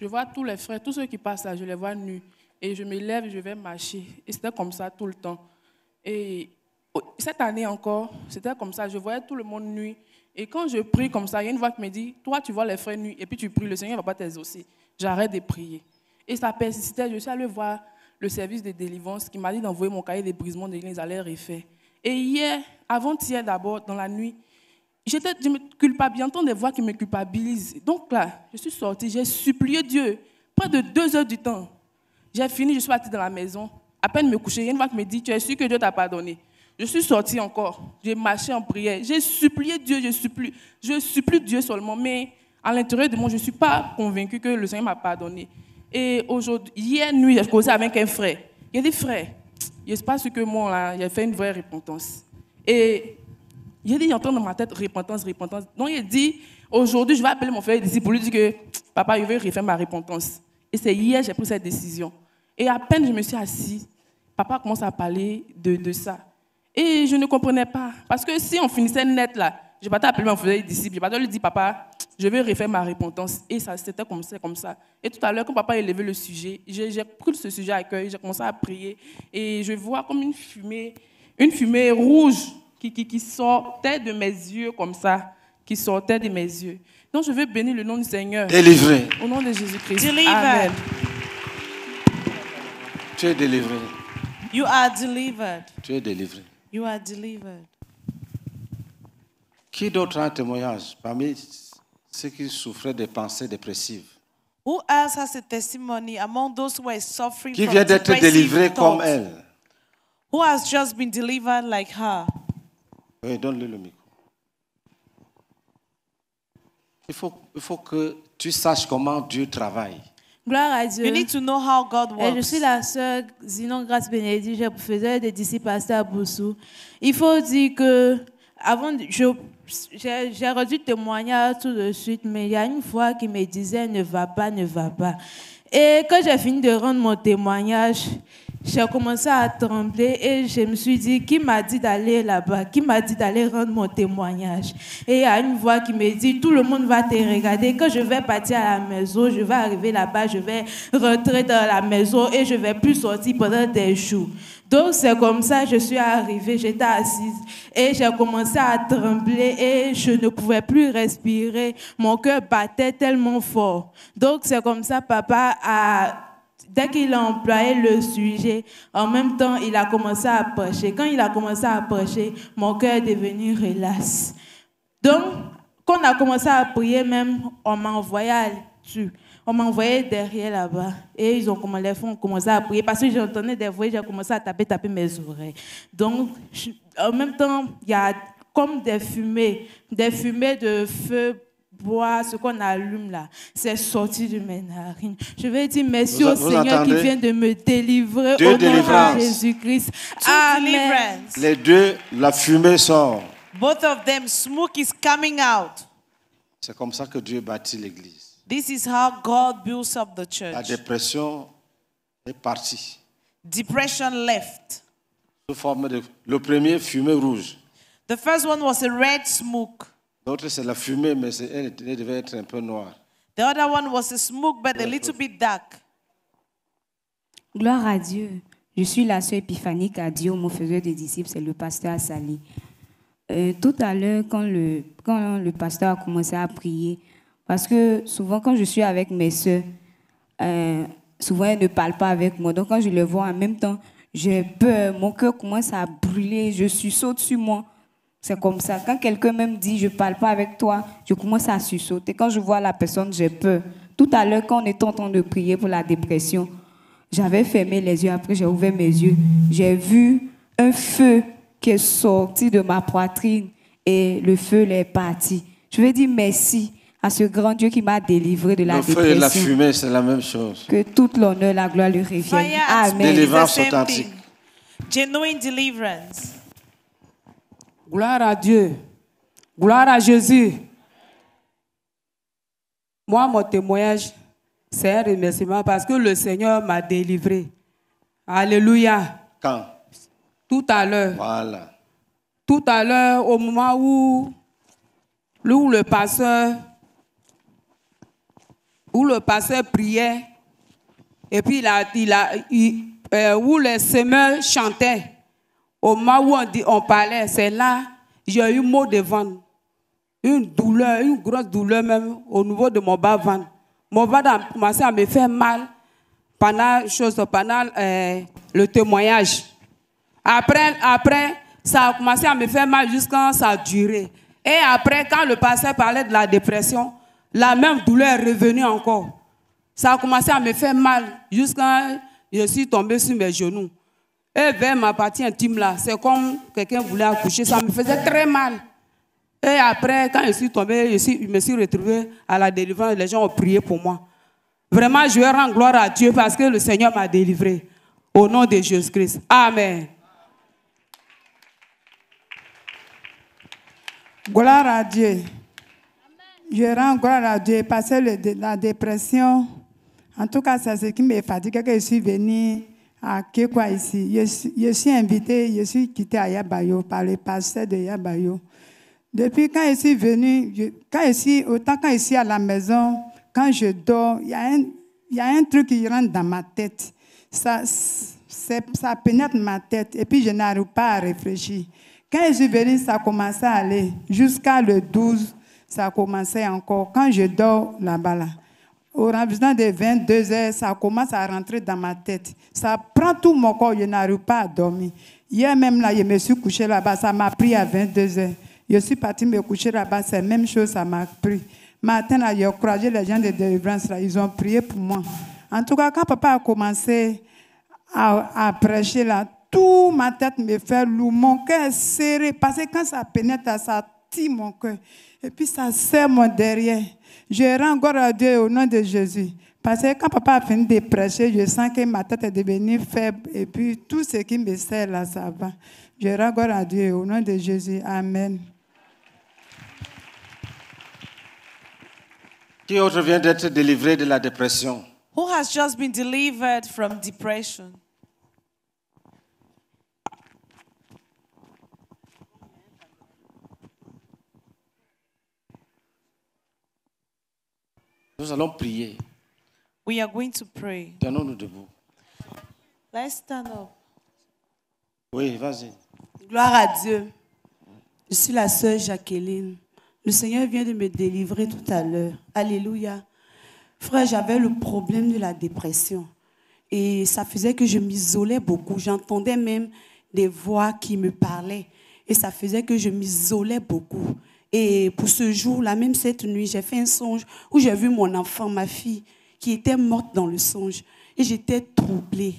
Je vois tous les frères, tous ceux qui passent là, je les vois nus. Et je me lève, je vais marcher. Et c'était comme ça tout le temps. Et cette année encore, c'était comme ça. Je voyais tout le monde nuit. Et quand je prie comme ça, il y a une voix qui me dit Toi, tu vois les frères nuits et puis tu pries, le Seigneur ne va pas t'exaucer. J'arrête de prier. Et ça persistait. Je suis allée voir le service de délivrance qui m'a dit d'envoyer mon cahier de brisement de l'église l'air effet. Et hier, avant-hier d'abord, dans la nuit, je me j'entends des voix qui me culpabilisent. Donc là, je suis sortie, j'ai supplié Dieu, près de deux heures du temps. J'ai fini, je suis partie dans la maison. À peine me coucher, il y a une voix qui me dit, tu es sûr que Dieu t'a pardonné. Je suis sortie encore, j'ai marché en prière, j'ai supplié Dieu, je supplie, je supplie Dieu seulement, mais à l'intérieur de moi, je ne suis pas convaincue que le Seigneur m'a pardonné. Et aujourd'hui, hier nuit, j'ai causé avec un frère. Il a dit, frère, il se passe que moi, j'ai fait une vraie repentance. Et il a dit, j'entends dans ma tête repentance, repentance. Donc il dit, aujourd'hui, je vais appeler mon frère ici pour lui dire que, papa, je vais refaire ma repentance. Et c'est hier j'ai pris cette décision. Et à peine je me suis assis, papa commence à parler de, de ça. Et je ne comprenais pas. Parce que si on finissait net là, je vais pas appeler mon frère disciple, je vais pas lui dire, papa, je vais refaire ma repentance. Et ça, c'était comme ça, comme ça. Et tout à l'heure, quand papa a élevé le sujet, j'ai pris ce sujet à cœur, j'ai commencé à prier. Et je vois comme une fumée, une fumée rouge qui, qui, qui sortait de mes yeux comme ça, qui sortait de mes yeux. Donc je veux bénir le nom du Seigneur. Délivré. Au nom de Jésus-Christ. Delivered. Amen. Tu es délivré. You are delivered. Tu es délivré. You are delivered. Qui d'autre a un témoignage parmi ceux qui souffraient de pensées dépressives? Who else has a testimony among those who are suffering Qui vient d'être délivré comme elle? Who has just been delivered like her? Oui, donne-lui le micro. Il faut, il faut que tu saches comment Dieu travaille. Gloire à Dieu. You need to know how God Et je works. suis la sœur Zinon Grâce Bénédicte, je faisais des disciples à Boussou. Il faut dire que avant, j'ai j'ai reçu témoignage tout de suite, mais il y a une fois qui me disait ne va pas, ne va pas. Et quand j'ai fini de rendre mon témoignage, j'ai commencé à trembler et je me suis dit, qui m'a dit d'aller là-bas? Qui m'a dit d'aller rendre mon témoignage? Et il y a une voix qui me dit, tout le monde va te regarder. Quand je vais partir à la maison, je vais arriver là-bas, je vais rentrer dans la maison et je vais plus sortir pendant des jours. Donc c'est comme ça, je suis arrivée, j'étais assise et j'ai commencé à trembler et je ne pouvais plus respirer. Mon cœur battait tellement fort. Donc c'est comme ça, papa a Dès qu'il a employé le sujet, en même temps, il a commencé à prêcher. Quand il a commencé à prêcher, mon cœur est devenu relax. Donc, quand on a commencé à prier, même, on m'a envoyé dessus. On m'a envoyé derrière là-bas. Et ils ont commencé, à prier. Parce que j'entendais des voix, j'ai commencé à taper, taper mes oreilles. Donc, en même temps, il y a comme des fumées, des fumées de feu bois, ce qu'on allume là, c'est sorti de mes narines. Je vais dire merci Vous- au vous Seigneur qui vient de me délivrer Dieu au nom de Jésus-Christ. Amen. Les deux, la fumée sort. Both of them, smoke is coming out. C'est comme ça que Dieu bâtit l'Église. This is how God builds up the La church. dépression est partie Depression left. sous forme de... Le premier, fumée rouge. The first one was a red smoke. L'autre, c'est la fumée, mais c'est- elle, elle devait être un peu noire. The other one was a smoke, but a little bit dark. Gloire à Dieu. Je suis la sœur Épiphanie Cadio, mon faiseur de disciples, c'est le pasteur Assali. Euh, tout à l'heure, quand le, quand le pasteur a commencé à prier, parce que souvent quand je suis avec mes sœurs, euh, souvent elles ne parlent pas avec moi. Donc quand je les vois en même temps, j'ai peur, mon cœur commence à brûler, je suis saute sur moi. C'est comme ça. Quand quelqu'un même dit je ne parle pas avec toi, je commence à sursauter. Quand je vois la personne, j'ai peur. Tout à l'heure, quand on était en train de prier pour la dépression, j'avais fermé les yeux, après j'ai ouvert mes yeux. J'ai vu un feu qui est sorti de ma poitrine et le feu est parti. Je veux dire merci à ce grand Dieu qui m'a délivré de la Le feu et la dépression. fumée, c'est la même chose. Que toute l'honneur, la gloire lui revienne. Amen. Délivrance authentique. Genuine deliverance. Gloire à Dieu. Gloire à Jésus. Moi, mon témoignage, c'est un remerciement parce que le Seigneur m'a délivré. Alléluia. Quand? Tout à l'heure. Voilà. Tout à l'heure, au moment où, où le pasteur, où le pasteur priait, et puis il a, il a, il- euh, où les semeurs chantaient, Au moment où on, dit, on parlait, c'est là, j'ai eu mot de ventre. Une douleur, une grosse douleur même au niveau de mon bas-ventre. Mon ventre a commencé à me faire mal pendant, chose, pendant euh, le témoignage. Après, après, ça a commencé à me faire mal jusqu'à ça a duré. Et après, quand le pasteur parlait de la dépression, la même douleur est revenue encore. Ça a commencé à me faire mal jusqu'à je suis tombé sur mes genoux. Et vers ma partie intime là, c'est comme quelqu'un voulait accoucher, ça me faisait très mal. Et après, quand je suis tombé, je, me suis retrouvé à la délivrance, les gens ont prié pour moi. Vraiment, je rends gloire à Dieu parce que le Seigneur m'a délivré. Au nom de Jésus-Christ. Amen. Gloire à Dieu. Je rends gloire à Dieu parce que la dépression, en tout cas, c'est ce qui me fatigue que je suis venue à Kekwa ici. Je, suis- je suis invitée, je suis quittée à Yabayo par le pasteur de Yabayo. Depuis quand je suis venue, je- quand je suis, autant quand je suis à la maison, quand je dors, il y, a un- truc qui rentre dans ma tête. Ça, ça pénètre ma tête et puis je n'arrive pas à réfléchir. Quand je suis venue, ça a commencé à aller. Jusqu'à le 12, ça a commencé encore. Quand je dors là-bas, là, au environ de 22 heures, ça commence à rentrer dans ma tête. Ça prend tout mon corps, je n'arrive pas à dormir. Hier même, là, je me suis couché là-bas, ça m'a pris à 22 heures. Je suis parti me coucher là-bas, c'est la même chose, ça m'a pris. Matin, là, j'ai encouragé les gens de délivrance, là, ils ont prié pour moi. En tout cas, quand papa a commencé à, prêcher, là, tout ma tête me fait lourd, mon cœur serré, parce que quand ça pénètre, ça tire mon cœur. Et puis ça serre mon derrière. Je rends gloire à Dieu au nom de Jésus. Parce que quand papa a fini de prêcher, je sens que ma tête est devenue faible. Et puis tout ce qui me sert là, ça va. Je rends gloire à Dieu au nom de Jésus. Amen. Qui autre vient d'être délivré de la dépression? Who has just been delivered from depression? Nous allons prier. We are going to pray. Tenons-nous debout. Let's stand up. Oui, vas-y. Gloire à Dieu. Je suis la sœur Jacqueline. Le Seigneur vient de me délivrer tout à l'heure. Alléluia. Frère, j'avais le problème de la dépression. Et ça faisait que je m'isolais beaucoup. J'entendais même des voix qui me parlaient. Et ça faisait que je m'isolais beaucoup. Et pour ce jour-là, même cette nuit, j'ai fait un songe où j'ai vu mon enfant, ma fille, qui était morte dans le songe. Et j'étais troublée.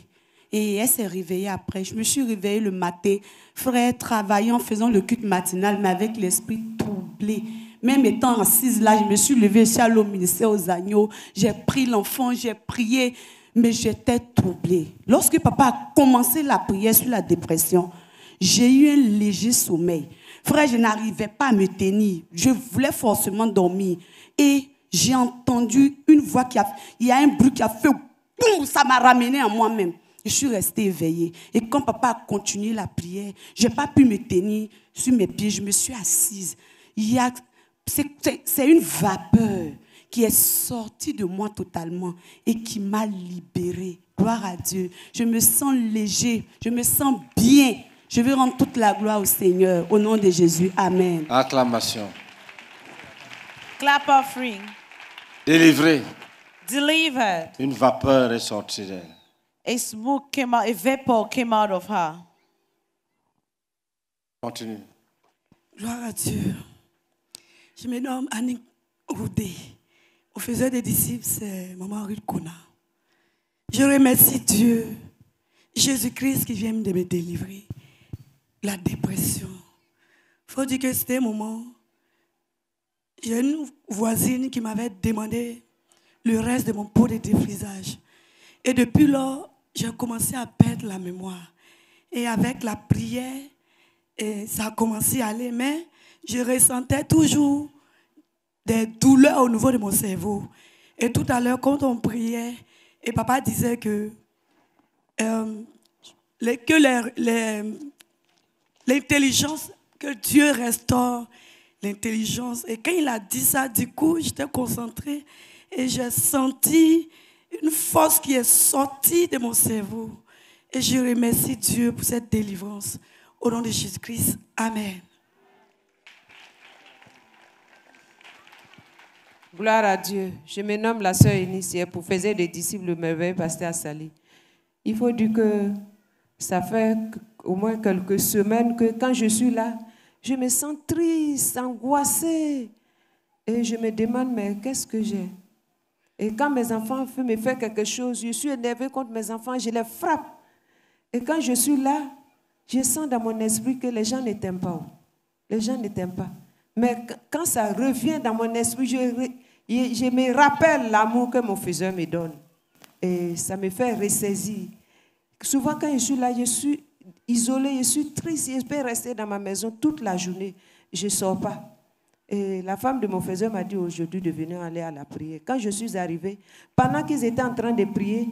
Et elle s'est réveillée après. Je me suis réveillée le matin, frère, travaillant, faisant le culte matinal, mais avec l'esprit troublé. Même étant assise là, je me suis levée, je suis ministère aux agneaux. J'ai pris l'enfant, j'ai prié, mais j'étais troublée. Lorsque papa a commencé la prière sur la dépression, j'ai eu un léger sommeil. Frère, je n'arrivais pas à me tenir. Je voulais forcément dormir. Et j'ai entendu une voix qui a... Il y a un bruit qui a fait... Boum, ça m'a ramené à moi-même. Je suis restée éveillée. Et quand papa a continué la prière, je n'ai pas pu me tenir sur mes pieds. Je me suis assise. Il y a... c'est- une vapeur qui est sortie de moi totalement et qui m'a libérée. Gloire à Dieu. Je me sens léger. Je me sens bien. Je veux rendre toute la gloire au Seigneur. Au nom de Jésus. Amen. Acclamation. Clap offering. Délivré. Delivered. Une vapeur est sortie d'elle. A smoke came out, a vapor came out of her. Continue. Gloire à Dieu. Je me nomme Annick Roudé. Au faiseur des disciples, c'est Maman Ruth Kona. Je remercie Dieu, Jésus-Christ qui vient de me délivrer. La dépression. Il faut dire que c'était un moment. J'ai une voisine qui m'avait demandé le reste de mon pot de défrisage. Et depuis lors, j'ai commencé à perdre la mémoire. Et avec la prière, ça a commencé à aller, mais je ressentais toujours des douleurs au niveau de mon cerveau. Et tout à l'heure, quand on priait, et papa disait que, euh, que les- l'intelligence, que Dieu restaure l'intelligence. Et quand il a dit ça, du coup, j'étais concentrée et j'ai senti une force qui est sortie de mon cerveau. Et je remercie Dieu pour cette délivrance. Au nom de Jésus-Christ, Amen. Gloire à Dieu. Je me nomme la sœur initiée pour faire des disciples le merveilleux pasteur Sali. Il faut dire que ça fait au moins quelques semaines que quand je suis là, je me sens triste, angoissée. Et je me demande, mais qu'est-ce que j'ai? Et quand mes enfants me font quelque chose, je suis énervée contre mes enfants, je les frappe. Et quand je suis là, je sens dans mon esprit que les gens ne t'aiment pas. Les gens ne t'aiment pas. Mais quand ça revient dans mon esprit, je, je me rappelle l'amour que mon faiseur me donne. Et ça me fait ressaisir. Souvent, quand je suis là, je suis isolée, je suis triste, je peux rester dans ma maison toute la journée. Je ne sors pas. Et la femme de mon faiseur m'a dit aujourd'hui de venir aller à la prière. Quand je suis arrivée, pendant qu'ils étaient en train de prier,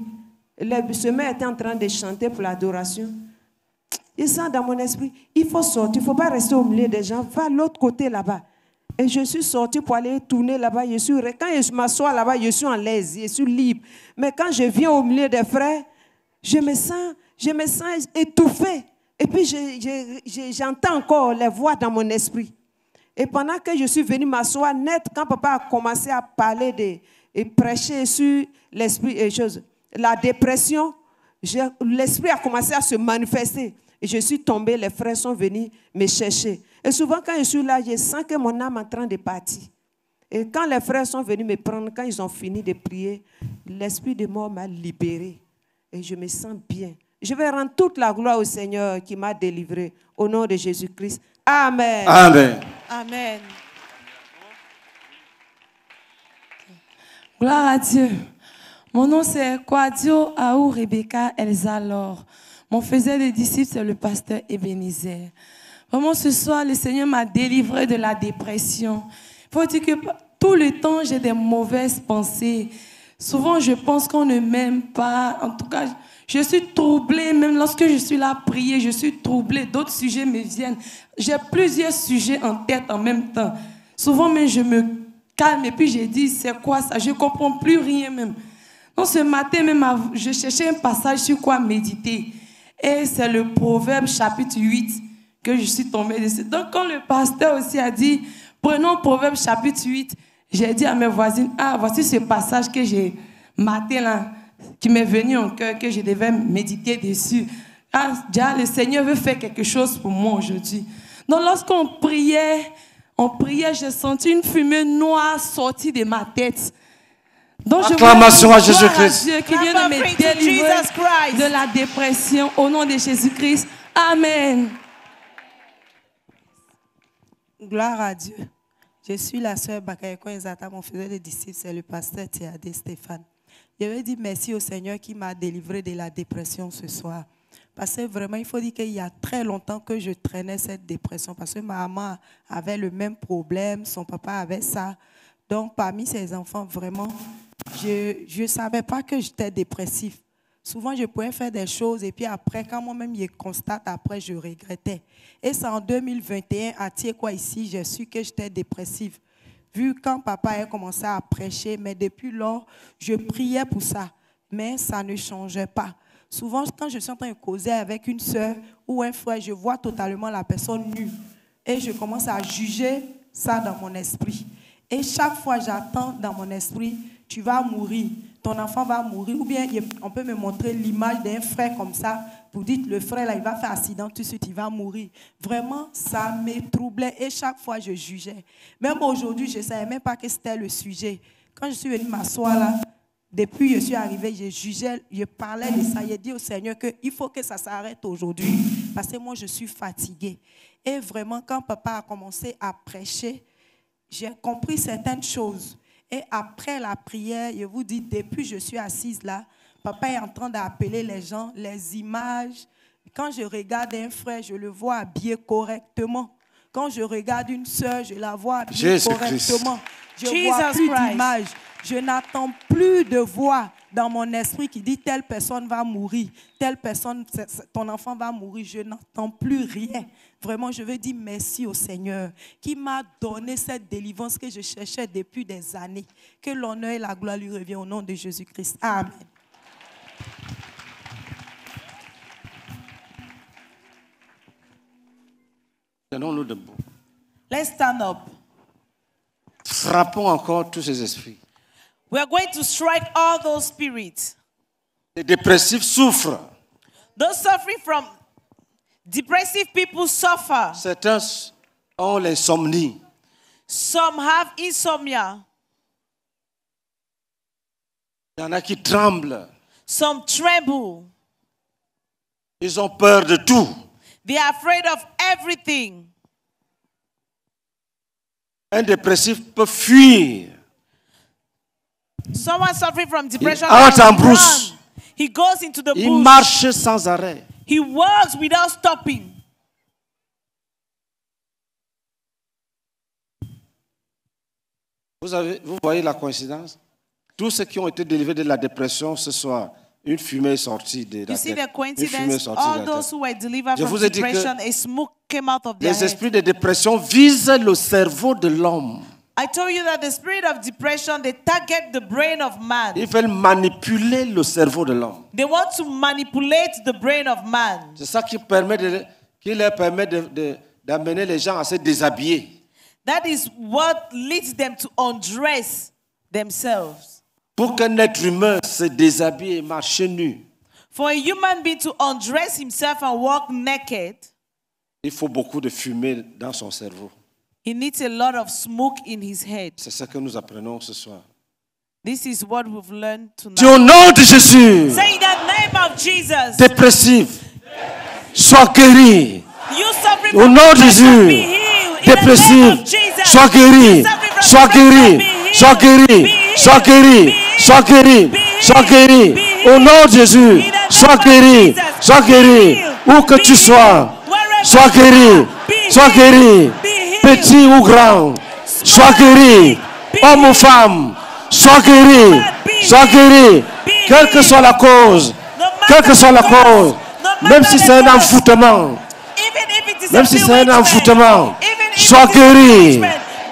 les semelles étaient en train de chanter pour l'adoration. Je sens dans mon esprit, il faut sortir, il ne faut pas rester au milieu des gens, va l'autre côté là-bas. Et je suis sortie pour aller tourner là-bas. Je suis, quand je m'assois là-bas, je suis en l'aise, je suis libre. Mais quand je viens au milieu des frères, je me sens, je me sens étouffée. Et puis j'entends encore les voix dans mon esprit. Et pendant que je suis venue m'asseoir net, quand papa a commencé à parler de, et prêcher sur l'esprit et choses, la dépression, l'esprit a commencé à se manifester. Et je suis tombée, les frères sont venus me chercher. Et souvent, quand je suis là, je sens que mon âme est en train de partir. Et quand les frères sont venus me prendre, quand ils ont fini de prier, l'esprit de mort m'a libéré. Et je me sens bien. Je vais rendre toute la gloire au Seigneur qui m'a délivré. Au nom de Jésus-Christ. Amen. Amen. Amen. Gloire à Dieu. Mon nom c'est Quadio Aou Rebecca Elsa Laure. Mon faisait des disciples, c'est le pasteur Ebenezer. Vraiment, ce soir, le Seigneur m'a délivré de la dépression. Il faut dire que tout le temps, j'ai des mauvaises pensées. Souvent, je pense qu'on ne m'aime pas. En tout cas, je suis troublée. Même lorsque je suis là à prier, je suis troublée. D'autres sujets me viennent. J'ai plusieurs sujets en tête en même temps. Souvent, même, je me calme et puis je dis, c'est quoi ça? Je ne comprends plus rien même. Donc, ce matin, même, je cherchais un passage sur quoi méditer. Et c'est le Proverbe chapitre 8 que je suis tombée dessus. Donc, quand le pasteur aussi a dit, prenons Proverbe chapitre 8, j'ai dit à mes voisines, ah, voici ce passage que j'ai maté là, qui m'est venu en cœur, que je devais méditer dessus. Ah, déjà, le Seigneur veut faire quelque chose pour moi aujourd'hui. Donc, lorsqu'on priait, on priait, j'ai senti une fumée noire sortir de ma tête. Donc, Acclamation à Jésus-Christ. Dieu qui vient de me délivrer de la dépression au nom de Jésus-Christ. Amen. Gloire à Dieu. Je suis la sœur Bakayeko Ezata, mon frère de disciples, c'est le pasteur Théadé Stéphane. Je veux dire merci au Seigneur qui m'a délivré de la dépression ce soir. Parce que vraiment, il faut dire qu'il y a très longtemps que je traînais cette dépression. Parce que ma maman avait le même problème, son papa avait ça. Donc, parmi ses enfants, vraiment, je ne savais pas que j'étais dépressif. Souvent, je pouvais faire des choses et puis après, quand moi-même je constate, après, je regrettais. Et c'est en 2021, à quoi ici, j'ai su que j'étais dépressive. Vu quand papa a commencé à prêcher, mais depuis lors, je priais pour ça. Mais ça ne changeait pas. Souvent, quand je suis en train de causer avec une soeur ou un frère, je vois totalement la personne nue. Et je commence à juger ça dans mon esprit. Et chaque fois, j'attends dans mon esprit, tu vas mourir, ton enfant va mourir. Ou bien on peut me montrer l'image d'un frère comme ça, pour dire le frère là, il va faire accident tout de suite, il va mourir. Vraiment, ça me troublait et chaque fois je jugeais. Même aujourd'hui, je ne savais même pas que c'était le sujet. Quand je suis venue m'asseoir là, depuis que je suis arrivée, je jugeais, je parlais de ça. J'ai dit au Seigneur qu'il faut que ça s'arrête aujourd'hui parce que moi, je suis fatiguée. Et vraiment, quand papa a commencé à prêcher, j'ai compris certaines choses. Et après la prière, je vous dis, depuis que je suis assise là, papa est en train d'appeler les gens, les images. Quand je regarde un frère, je le vois habillé correctement. Quand je regarde une soeur, je la vois habillée correctement. Je ne vois plus d'images. Je n'attends plus de voix dans mon esprit qui dit telle personne va mourir, telle personne, ton enfant va mourir. Je n'entends plus rien. Vraiment, je veux dire merci au Seigneur qui m'a donné cette délivrance que je cherchais depuis des années. Que l'honneur et la gloire lui reviennent au nom de Jésus-Christ. Amen. Tenons-nous debout. Let's stand up. Frappons encore tous ces esprits. We are going to strike all those spirits. Les dépressifs souffrent. Those suffering from depressive people suffer. Certains ont l'insomnie. Some have insomnia. Il y en a qui tremblent. Some tremble. Ils ont peur de tout. They are afraid of everything. Un dépressif peut fuir. Someone suffering from depression entre can en brousse. He goes into the Il bush. marche sans arrêt. He walks without stopping. Vous, avez, vous voyez la coïncidence? Tous ceux qui ont été délivrés de la dépression ce soir, une fumée est sortie de la tête. Une fumée sortie de All la those tête. who were delivered Je from vous ai dit que depression, a smoke came out of their Les esprits de dépression visent le cerveau de l'homme. I told you that the spirit of depression, they target the brain of man. Ils veulent manipuler le cerveau de l'homme. They want to manipulate the brain of man. C'est ça qui, permet de- qui leur permet d'amener les gens à se déshabiller. That is what leads them to undress themselves. Pour qu'un être humain se déshabille et marche nu, For a human being to undress himself and walk naked, il faut beaucoup de fumée dans son cerveau. he needs a lot of smoke in his head. C'est ce que nous apprenons ce soir. This is what we've learned tonight. Au nom de Jésus, Say in the name of Jesus. dépressif, sois guéri. You suffering Au from nom de Jésus, dépressif, sois guéri, sois guéri. Sois guéri, sois guéri, sois guéri, sois guéri. Au nom de Jésus, sois guéri, sois guéri. Où que tu sois, sois guéri, sois guéri. Petit ou grand, sois guéri. Homme ou femme, sois guéri, sois guéri. Quelle que soit la cause, quelle que soit la cause, même si c'est un envoûtement, même si c'est un envoûtement, sois guéri,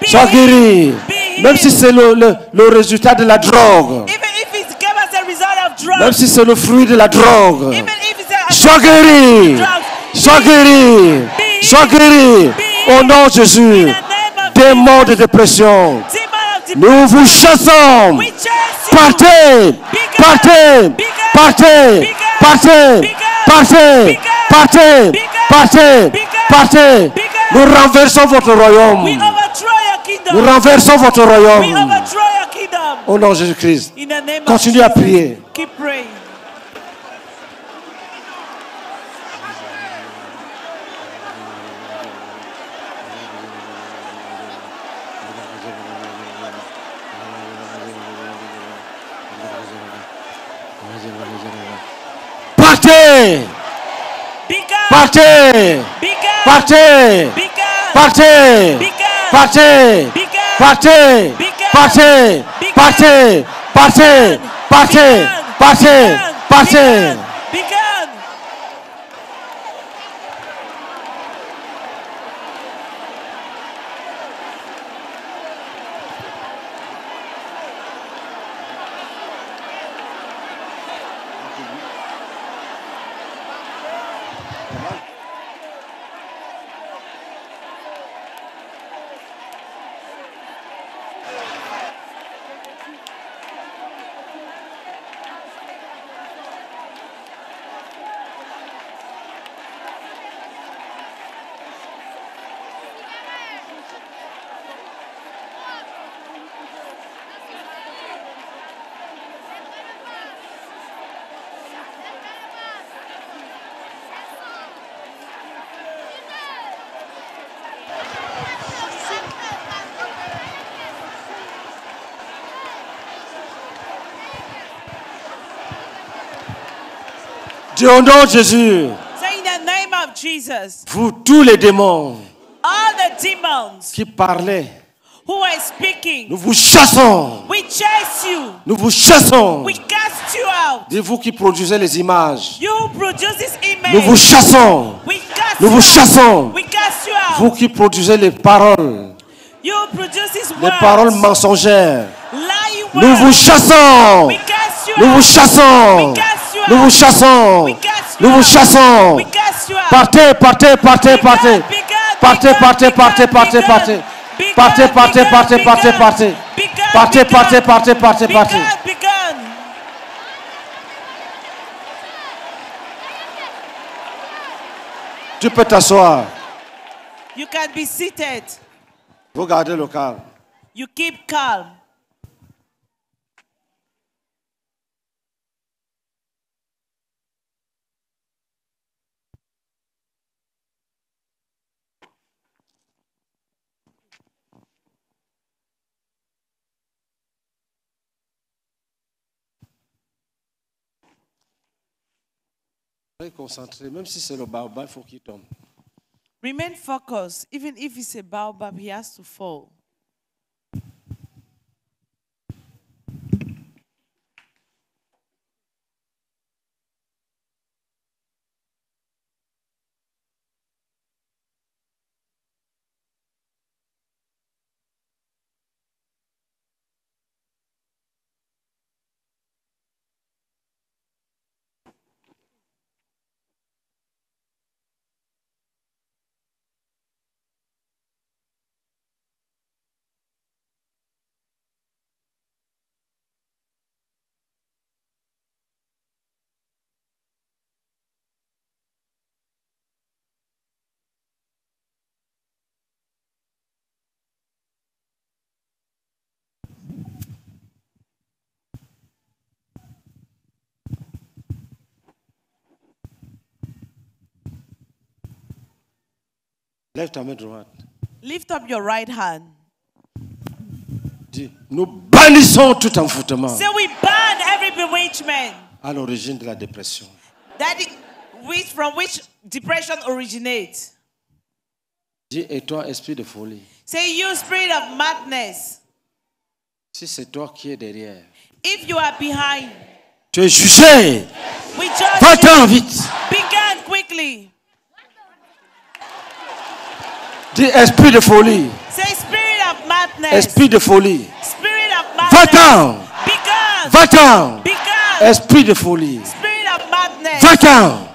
sois guéri. Même si c'est le, le- le résultat de la drogue, même si c'est le fruit de la drogue, sois guéri, sois guéri, sois guéri. Au nom de Jésus, démons de dépression, nous vous chassons. Partez, partez, partez, partez, partez, partez, partez, partez. Nous renversons votre royaume. Nous renversons votre royaume. Au nom de Jésus-Christ. Continuez à prier. Partez. Partez. Partez. Partez prier. Keep praying. Partez, partez, partez, partez, partez, partez, partez, partez, partez, partez, partez, partez. Begun. Dis au nom de Jésus, Say in the name of Jesus. vous tous les démons All the demons qui parlaient, who are speaking, nous vous chassons, we chase you. nous vous chassons. We cast you out. Vous qui produisez les images, You produce this image. nous vous chassons. We cast Nous vous chassons. We cast you out. Vous qui produisez les paroles, You produce les paroles mensongères, Lying nous vous chassons. We cast you Nous out. vous chassons. We cast you Nous vous chassons. Nous vous chassons. Partez, partez, partez, partez. Partez, partez, partez, partez, partez. Partez, partez, partez, partez, partez. Partez, partez, partez, partez, partez. Tu peux t'asseoir. You can be seated. Vous gardez le calme. You keep calm. Concentré, même si c'est le baobab, il faut qu'il tombe. Remain focused. Even if it's a baobab, he has to fall. Lift up your right hand. Dis, nous bannissons tout envoûtement Say we ban every bewitchment à l'origine de la dépression. that which from which depression originates. Dis, et toi, esprit de folie, Say you spirit of madness. si c'est toi qui es derrière, If you are behind, tu es jugé. we judge Va-t'en vite. Begin quickly. Dis, esprit de folie, Say spirit of madness. esprit de folie, Spirit of madness. va-t'en, va-t'en, esprit de folie, Spirit of madness. va-t'en.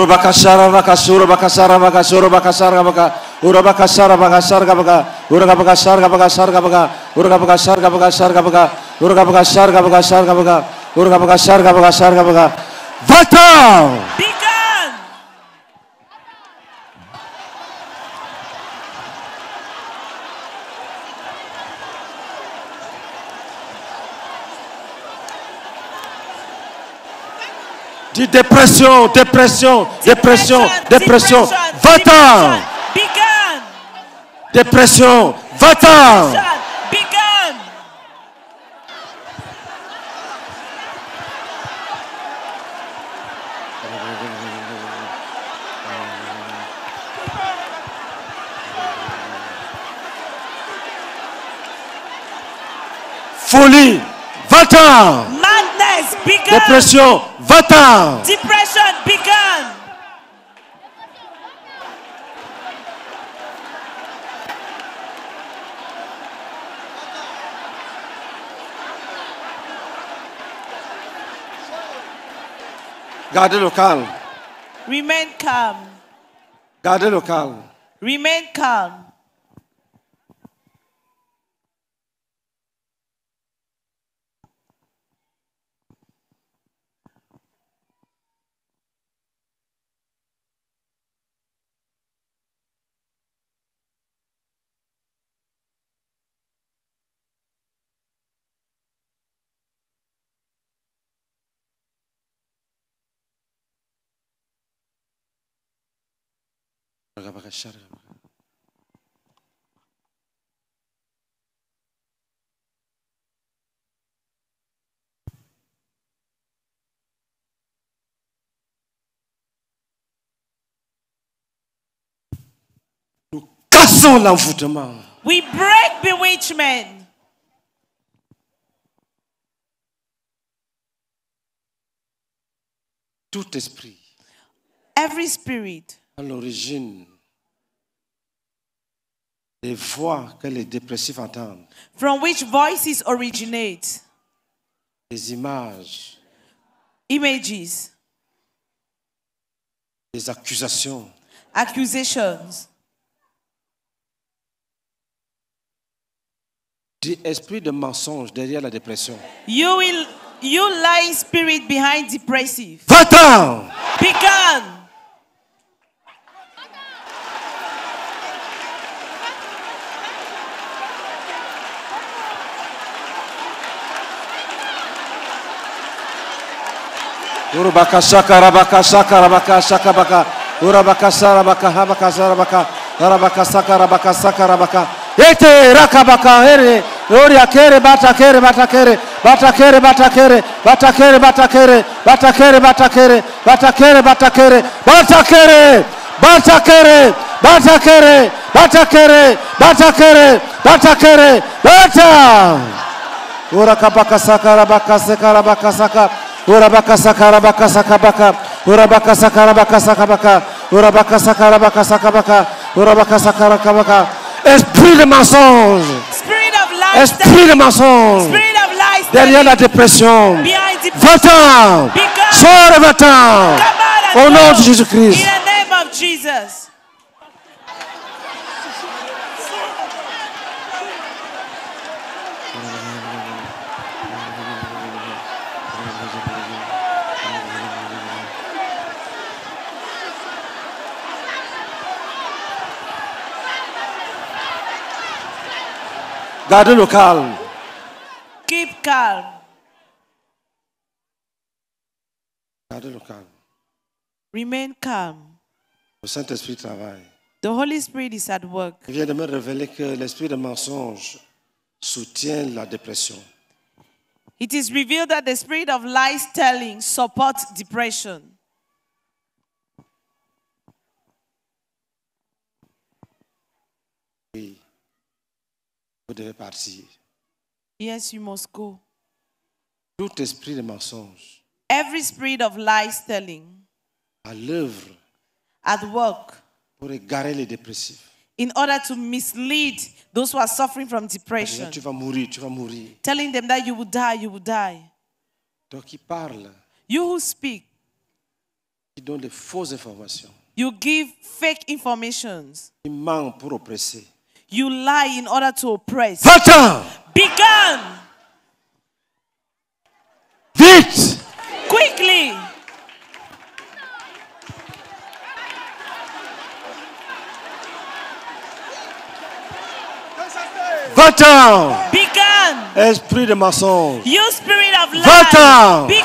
Begin. Urabakashara bakasura bakasara bakasura bakasara baka urabakashara bakasara baka urabakashara bakasara baka urabakashara bakasara baka urabakashara bakasara baka urabakashara bakasara baka Va-t'en Dis dépression, dépression, dépression, dépression. Va-t'en. Dépression, va-t'en. Folie, va-t'en Madness. Dépression, va-t'en Depression. Begin. Gardez le calme, Remain calm. gardez le calme. Remain calm. Cassons l'envoûtement. We break bewitchment. Tout esprit Every spirit à l'origine des voix que les dépressifs entendent, from which voices originate, des images, images, des accusations, accusations, des esprits de mensonge derrière la dépression. you will you lying spirit behind depressive. Va-t'en! Be Urabakasaka rabaka shaka baka urabakasara baka habakasara baka rabakasaka rabakasaka rabaka ete rakabaka here ori akere bata kere bata kere bata kere bata kere bata kere bata kere bata kere bata kere bata urakabakasaka rabakasaka rabakasaka Urabaka sakarabaka sakabaka. Urabaka sakarabaka sakabaka. Urabaka sakarabaka sakabaka. Urabaka sakarabaka. Esprit de mensonge. Esprit de mensonge. Derrière la dépression. Va-t'en. Sors va-t'en. Au nom de Jésus-Christ. In the of Jesus. Gardez le calme. Keep calm. Gardez le calme. Remain calm. Le Saint-Esprit travaille. The Holy Spirit is at work. Il vient de me révéler que l'esprit de mensonge soutient la dépression. It is revealed that the spirit of lies telling supports depression. Oui. Vous devez partir. Yes, you must go. Tout esprit de mensonge Every spirit of lies telling à l'œuvre at work pour égarer les dépressifs. in order to mislead those who are suffering from depression, Tu vas mourir, tu vas mourir. telling them that you will die, you will die. Donc il parle, You who speak, il donne de fausses informations. you give fake informations. Il ment pour oppresser. You lie in order to oppress. Va-t'en! Be Vite! quickly. Va-t'en! Be gone. Esprit de mensonge. You spirit of lies. Va-t'en. Be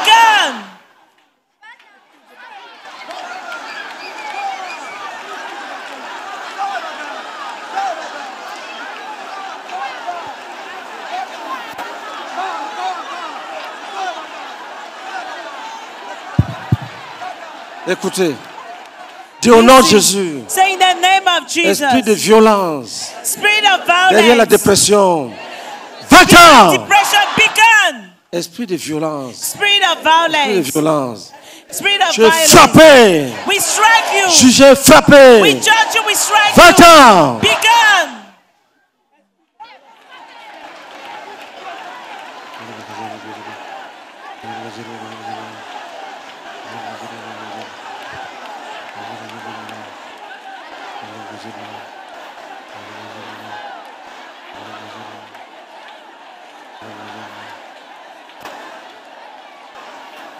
Écoutez. Dis au nom de Jésus. Esprit de violence. Derrière la dépression. Va-t'en! Esprit de violence. Esprit de violence. violence. frappé. We strike you. Jugé, frappé. We judge you. We strike Va-t'en.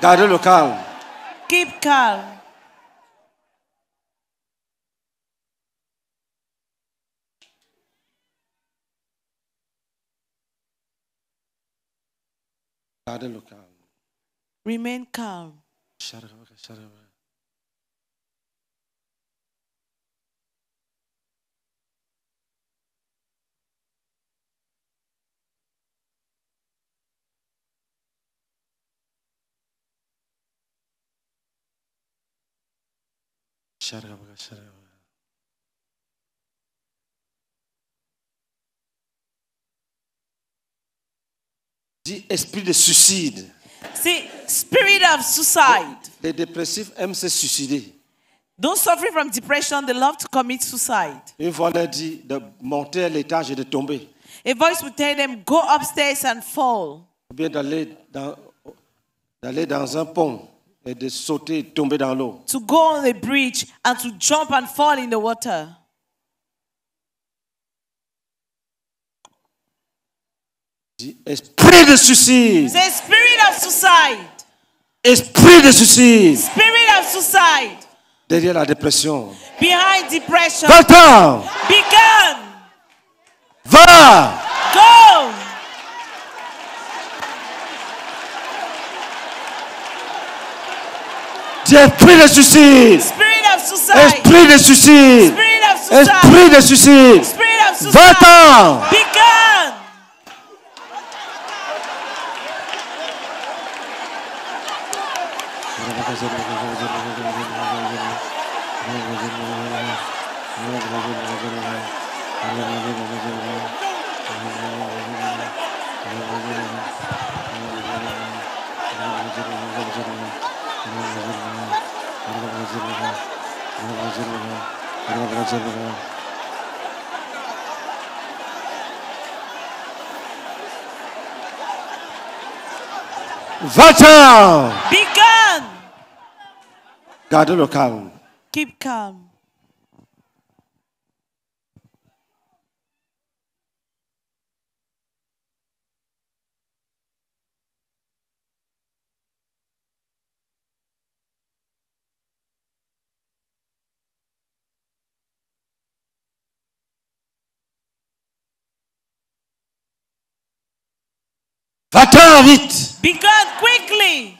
You. Be gone. Gardez le calme. Keep calm. Gardez le calme. Remain calm. Dis esprit de suicide. See, spirit of suicide. Les dépressifs aiment se suicider. Those suffering from depression, they love to commit suicide. Une on leur dit de monter à l'étage et de tomber. A voice will tell them, go upstairs and fall. Ou bien d'aller dans, d'aller dans un pont et de sauter tomber dans l'eau. To go on the bridge and to jump and fall in the water. Dis esprit de suicide. Say, spirit of suicide. Esprit de suicide. Spirit of suicide. Derrière la dépression. Behind depression. Va-t'en. Begun. Va. Esprit de suicide. Spirit of suicide. Esprit de suicide. Spirit of suicide. Esprit de suicide. Spirit of suicide. Va-t'en. Begun. Va-t'en. Begun. Garde le calme. Keep calm. Va-t'en vite. Begun quickly.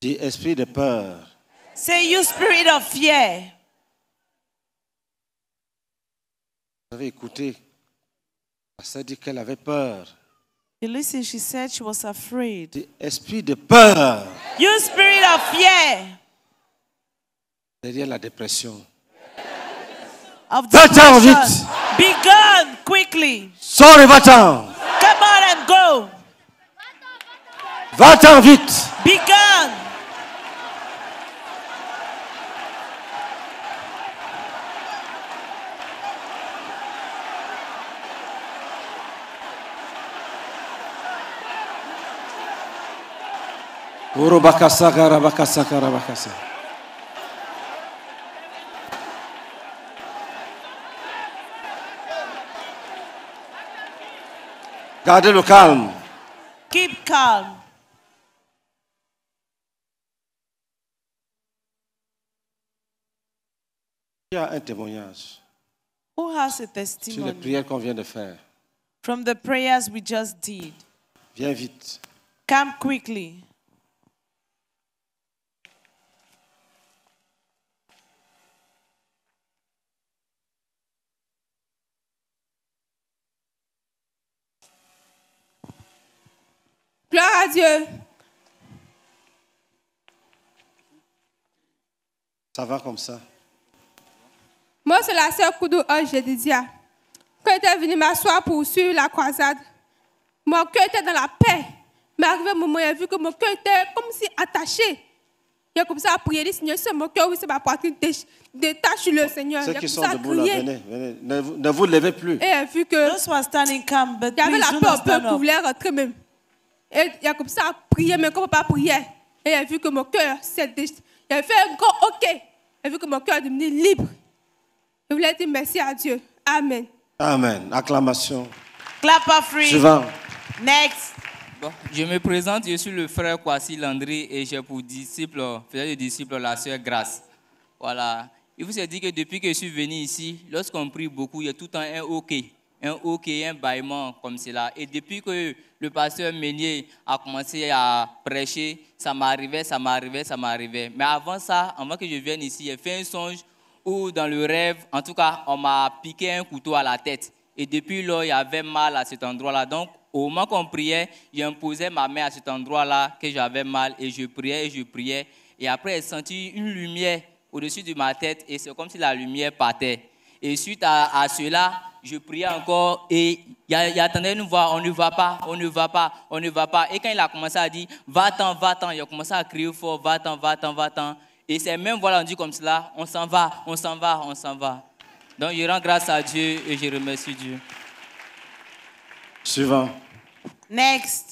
Dis esprit de peur. Say, you spirit of fear. Vous avez écouté. Ça dit qu'elle avait peur. You listen, she said she was afraid. Dis esprit de peur. You spirit of fear. Derrière la dépression. Of Va-t'en depression. vite. Begun quickly. Sors et va-t'en. Come on and go. Va-t'en vite. Begun. Urubakasa garabakasa garabakasa. Gardez le calme. Keep calm. Il y a un témoignage Who has a sur les testimony prières qu'on vient de faire. from the prayers we just did? Viens vite. Come quickly. À Dieu. Ça va comme ça. Moi, c'est la sœur Koudou Ange Jédidia. Quand j'étais venue m'asseoir pour suivre la croisade, mon cœur était dans la paix. Mais arrivé un moment, j'ai vu que mon cœur était comme si attaché. J'ai commencé à prier, dit Seigneur, c'est mon cœur, oui, c'est ma poitrine, déch- détache le Seigneur. Ceux qui sont debout là, venez, venez. Ne, vous- ne vous levez plus. Et vu que. Il y avait la peur not un peu stand qui up. voulait rentrer même. Et il a comme ça à prier, mais comme pas prier. Et j'ai vu que mon cœur s'est déchiré. J'ai fait un grand OK. J'ai vu que mon cœur est devenu libre. Je voulais dire merci à Dieu. Amen. Amen. Acclamation. Clap offering. Suivant. Next. Bon, je me présente, je suis le frère Kwasi Landry et j'ai pour disciple, frère de disciple, la sœur Grâce. Voilà. Il faut se dire que depuis que je suis venu ici, lorsqu'on prie beaucoup, il y a tout le temps un OK, un OK, un bâillement comme cela. Et depuis que le pasteur Meunier a commencé à prêcher, ça m'arrivait, ça m'arrivait, ça m'arrivait. Mais avant ça, avant que je vienne ici, j'ai fait un songe où dans le rêve, en tout cas, on m'a piqué un couteau à la tête. Et depuis là, il y avait mal à cet endroit-là. Donc, au moment qu'on priait, j'imposais ma main à cet endroit-là que j'avais mal et je priais et je priais. Et après, j'ai senti une lumière au-dessus de ma tête et c'est comme si la lumière partait. Et suite à cela, je priais encore et il attendait une voix, on ne va pas, on ne va pas, on ne va pas. Et quand il a commencé à dire, va-t'en, va-t'en, il a commencé à crier fort, va-t'en, va-t'en, va-t'en. Et ces mêmes voix-là ont dit comme cela, on s'en va, on s'en va, on s'en va. Donc je rends grâce à Dieu et je remercie Dieu. Suivant. Next.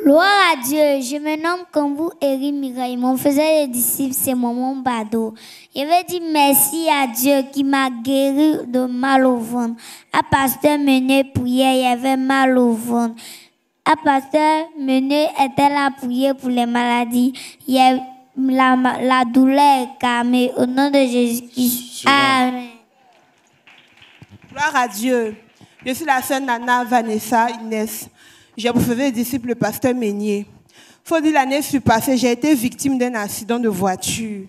Gloire à Dieu, je me nomme Kambou Eri Mireille. Mon faisait des disciples, c'est Maman Bado. Je veux dire merci à Dieu qui m'a guéri de mal au ventre. À pasteur Mené priait, il y avait mal au ventre. À pasteur Mené était là prier pour les maladies. Il y a la, la douleur est calmée au nom de Jésus-Christ. Amen. Gloire à Dieu. Je suis la sœur Nana Vanessa Inès. J'ai faisais disciple le pasteur Meunier. Faut dire l'année passée, j'ai été victime d'un accident de voiture.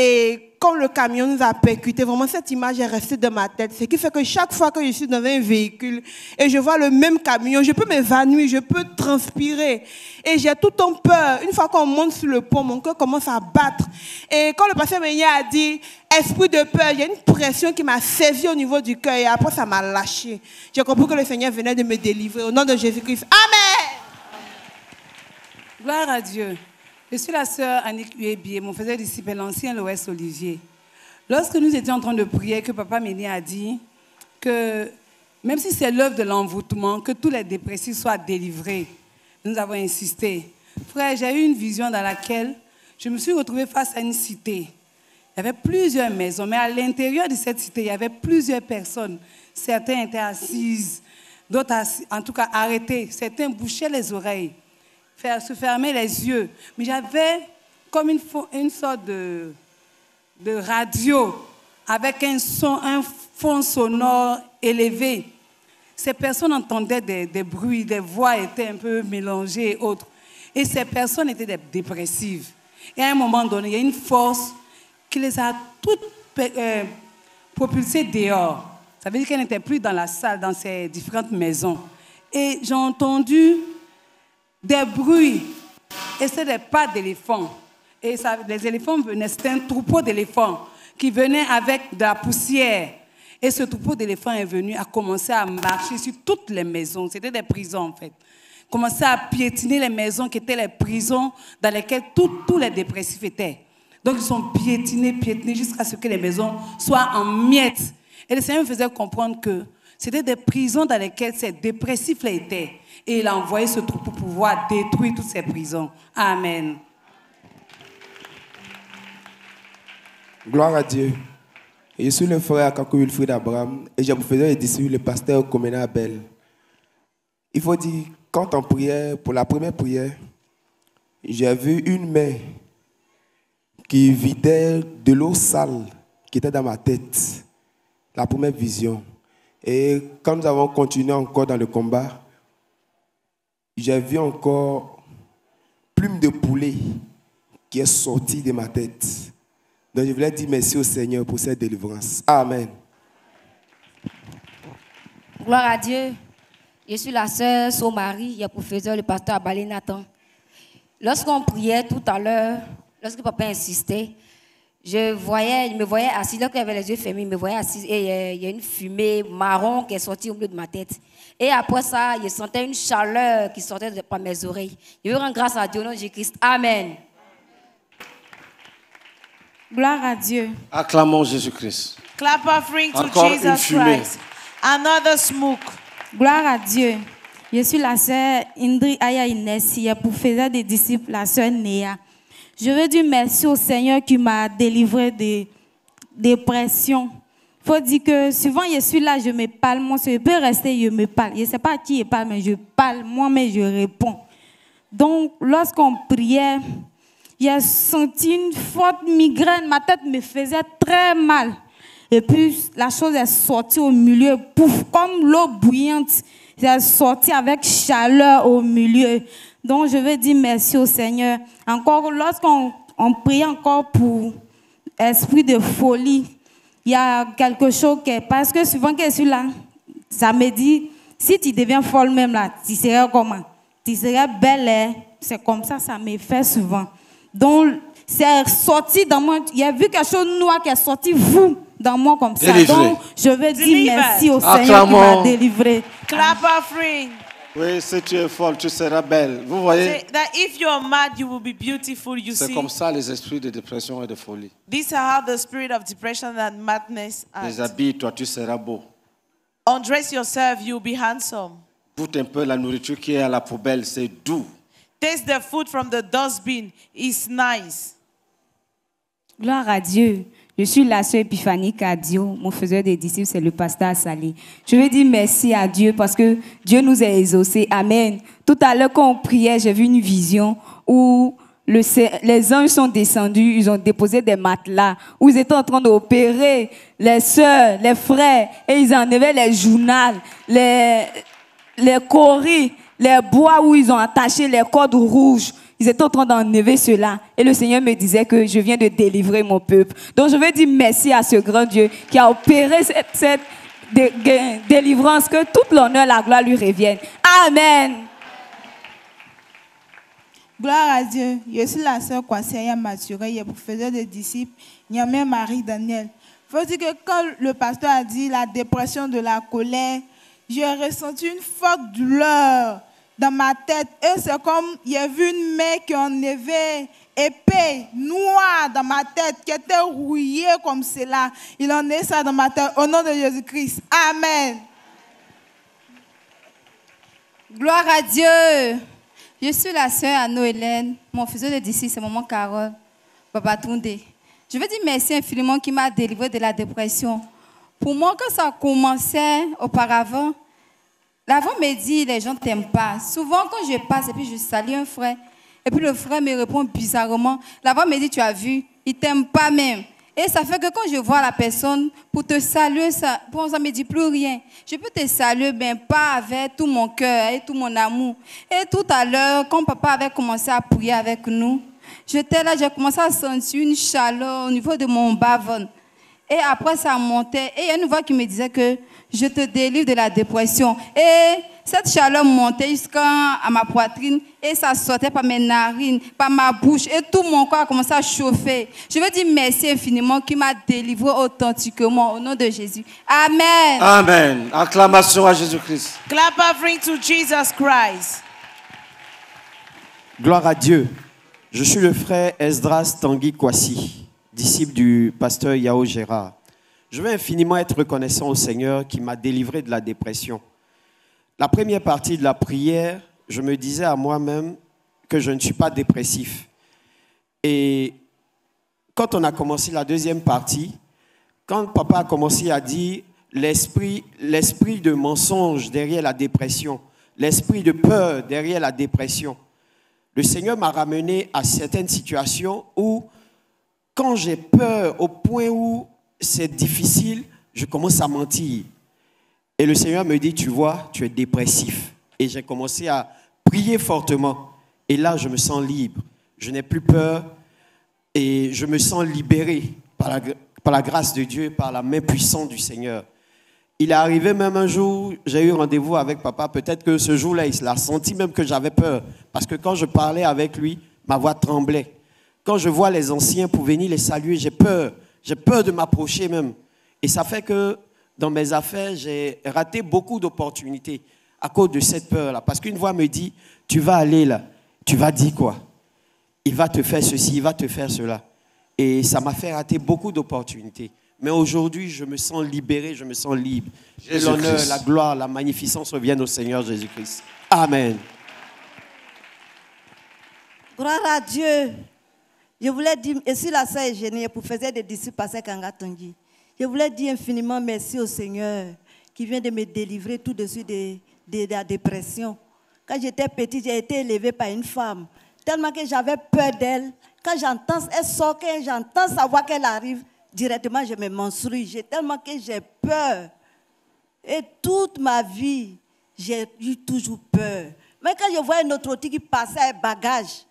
Et quand le camion nous a percuté, vraiment cette image est restée dans ma tête. Ce qui fait que chaque fois que je suis dans un véhicule et je vois le même camion, je peux m'évanouir, je peux transpirer. Et j'ai tout temps peur. Une fois qu'on monte sur le pont, mon cœur commence à battre. Et quand le pasteur Meunier a dit esprit de peur, il y a une pression qui m'a saisi au niveau du cœur et après ça m'a lâché. J'ai compris que le Seigneur venait de me délivrer au nom de Jésus-Christ. Amen. Gloire à Dieu. Je suis la sœur Annick Uebi, mon frère disciple, l'ancien Loès Olivier. Lorsque nous étions en train de prier, que Papa Méni a dit que même si c'est l'œuvre de l'envoûtement, que tous les dépressifs soient délivrés, nous avons insisté. Frère, j'ai eu une vision dans laquelle je me suis retrouvée face à une cité. Il y avait plusieurs maisons, mais à l'intérieur de cette cité, il y avait plusieurs personnes. Certains étaient assises, d'autres, en tout cas, arrêtés. Certains bouchaient les oreilles, faire, se fermer les yeux. Mais j'avais comme une, sorte de, radio avec un son, un fond sonore élevé. Ces personnes entendaient des, bruits, des voix étaient un peu mélangées et autres. Et ces personnes étaient dépressives. Et à un moment donné, il y a une force qui les a toutes euh, propulsées dehors. Ça veut dire qu'elles n'étaient plus dans la salle, dans ces différentes maisons. Et j'ai entendu des bruits. Et c'était des pas d'éléphants. Et les éléphants venaient, c'était un troupeau d'éléphants qui venait avec de la poussière. Et ce troupeau d'éléphants est venu, a commencé à marcher sur toutes les maisons. C'était des prisons, en fait. Commençait à piétiner les maisons qui étaient les prisons dans lesquelles tous les dépressifs étaient. Donc, ils sont piétinés, piétinés jusqu'à ce que les maisons soient en miettes. Et le Seigneur me faisait comprendre que c'était des prisons dans lesquelles ces dépressifs-là étaient. Et il a envoyé ce troupeau pour pouvoir détruire toutes ces prisons. Amen. Gloire à Dieu. Je suis le frère Kakou Wilfried Abraham et je vous faisais disciples le pasteur Komena Abel. Il faut dire, quand on priait, pour la première prière, j'ai vu une main qui vidait de l'eau sale qui était dans ma tête. La première vision. Et quand nous avons continué encore dans le combat, j'ai vu encore plume de poulet qui est sortie de ma tête. Donc je voulais dire merci au Seigneur pour cette délivrance. Amen. Gloire à Dieu. Je suis la sœur Somari, il y a professeur, le pasteur Abalé Nathan. Lorsqu'on priait tout à l'heure, lorsque papa insistait, je voyais, il me voyait assis, là qu'il avait les yeux fermés, il me voyait assis et il y a une fumée marron qui est sortie au milieu de ma tête. Et après ça, je sentais une chaleur qui sortait de par mes oreilles. Je veux rendre grâce à Dieu au nom de Jésus-Christ. Amen. Gloire à Dieu. Acclamons Jésus-Christ. Clap offering to Encore une Jesus fumée. Christ. Another smoke. Gloire à Dieu. Je suis la sœur Indri Aya Inessi, pour faire des disciples, la sœur Néa. Je veux dire merci au Seigneur qui m'a délivré des dépressions. Il faut dire que souvent je suis là, je me parle, moi, je peux rester, je me parle. Je ne sais pas à qui je parle, mais je parle, moi, mais je réponds. Donc, lorsqu'on priait, j'ai senti une forte migraine, ma tête me faisait très mal. Et puis, la chose est sortie au milieu, pouf, comme l'eau bouillante. C'est sorti avec chaleur au milieu. Donc, je veux dire merci au Seigneur. Encore, lorsqu'on on prie encore pour esprit de folie, il y a quelque chose qui est... Parce que souvent, quand je suis là, ça me dit, si tu deviens folle même là, tu serais comment? Tu serais belle. hein? C'est comme ça, ça me fait souvent. Donc, c'est sorti dans moi. Il y a vu quelque chose de noir qui est sorti, vous, dans moi comme ça. Délivré. Donc, je veux dire Delivered. merci au Seigneur qui m'a délivré. Clap offering. Oui, si tu es folle, tu seras belle. Vous voyez, Say that if you're mad, you will be beautiful. You c'est see, comme ça les esprits de dépression et de folie. these are how the spirit of depression and madness habits, toi, tu seras beau. Undress yourself, you'll be handsome. Goûte un peu la nourriture qui est à la poubelle, c'est doux. Taste the food from the dustbin. It's nice. Gloire à Dieu. Je suis la sœur Épiphanie Cadio. Mon faiseur des disciples, c'est le pasteur Salé. Je veux dire merci à Dieu parce que Dieu nous a exaucés. Amen. Tout à l'heure, quand on priait, j'ai vu une vision où le, les anges sont descendus, ils ont déposé des matelas, où ils étaient en train d'opérer les sœurs, les frères, et ils enlevaient les journaux, les, les coris, les bois où ils ont attaché les cordes rouges. Ils étaient en train d'enlever cela. Et le Seigneur me disait que je viens de délivrer mon peuple. Donc je veux dire merci à ce grand Dieu qui a opéré cette, cette dé- dé- délivrance, que toute l'honneur, la gloire lui revienne. Amen. Gloire à Dieu. Je suis la sœur Kwasiaya Maturé, je faisais des disciples, Niamé Marie Daniel. faut dire que quand le pasteur a dit la dépression de la colère, j'ai ressenti une forte douleur dans ma tête. Et c'est comme, a vu une main qui enlevait épais, noir dans ma tête, qui était rouillée comme cela. Il en est ça dans ma tête. Au nom de Jésus-Christ. Amen. Gloire à Dieu. Je suis la sœur Anno Hélène. Mon faiseur de d'ici, c'est maman Carole, Papa Toundé. Je veux dire merci infiniment qui m'a délivré de la dépression. Pour moi, quand ça commençait auparavant, l'avant me dit les gens t'aiment pas. Souvent, quand je passe et puis je salue un frère, et puis le frère me répond bizarrement, l'avant me dit tu as vu, il t'aime pas même. Et ça fait que quand je vois la personne, pour te saluer, ça, bon, ça me dit plus rien. Je peux te saluer, mais pas avec tout mon cœur et tout mon amour. Et tout à l'heure, quand papa avait commencé à prier avec nous, j'étais là, j'ai commencé à sentir une chaleur au niveau de mon bavon. Et après, ça montait. Et il y a une voix qui me disait que je te délivre de la dépression. Et cette chaleur montait jusqu'à ma poitrine et ça sortait par mes narines, par ma bouche. Et tout mon corps a commencé à chauffer. Je veux dire merci infiniment qui m'a délivré authentiquement au nom de Jésus. Amen. Amen. Acclamation à Jésus-Christ. Clap offering to Jesus Christ. Gloire à Dieu. Je suis le frère Esdras Tanguy Kwasi, disciple du pasteur Yao Gérard. Je veux infiniment être reconnaissant au Seigneur qui m'a délivré de la dépression. La première partie de la prière, je me disais à moi-même que je ne suis pas dépressif. Et quand on a commencé la deuxième partie, quand papa a commencé à dire l'esprit, l'esprit de mensonge derrière la dépression, l'esprit de peur derrière la dépression, le Seigneur m'a ramené à certaines situations où, quand j'ai peur au point où c'est difficile, je commence à mentir. Et le Seigneur me dit, tu vois, tu es dépressif. Et j'ai commencé à prier fortement. Et là, je me sens libre. Je n'ai plus peur et je me sens libéré par la, grâce de Dieu par la main puissante du Seigneur. Il est arrivé même un jour, j'ai eu rendez-vous avec papa. Peut-être que ce jour-là, il a senti même que j'avais peur. Parce que quand je parlais avec lui, ma voix tremblait. Quand je vois les anciens pour venir les saluer, j'ai peur. J'ai peur de m'approcher même. Et ça fait que dans mes affaires, j'ai raté beaucoup d'opportunités à cause de cette peur-là. Parce qu'une voix me dit, tu vas aller là, tu vas dire quoi? Il va te faire ceci, il va te faire cela. Et ça m'a fait rater beaucoup d'opportunités. Mais aujourd'hui, je me sens libéré, je me sens libre. L'honneur, la gloire, la magnificence reviennent au Seigneur Jésus-Christ. Amen. Gloire à Dieu. Je voulais dire, et si la sœur Eugénie pour faire des disciples à Kanga Tanguy, je voulais dire infiniment merci au Seigneur qui vient de me délivrer tout de suite de, la dépression. Quand j'étais petite, j'ai été élevée par une femme, tellement que j'avais peur d'elle. Quand j'entends, elle sort, quand j'entends sa voix qu'elle arrive, directement je me menstrue. J'ai tellement que j'ai peur. Et toute ma vie, j'ai eu toujours peur. Mais quand je vois un autre outil qui passait avec bagage,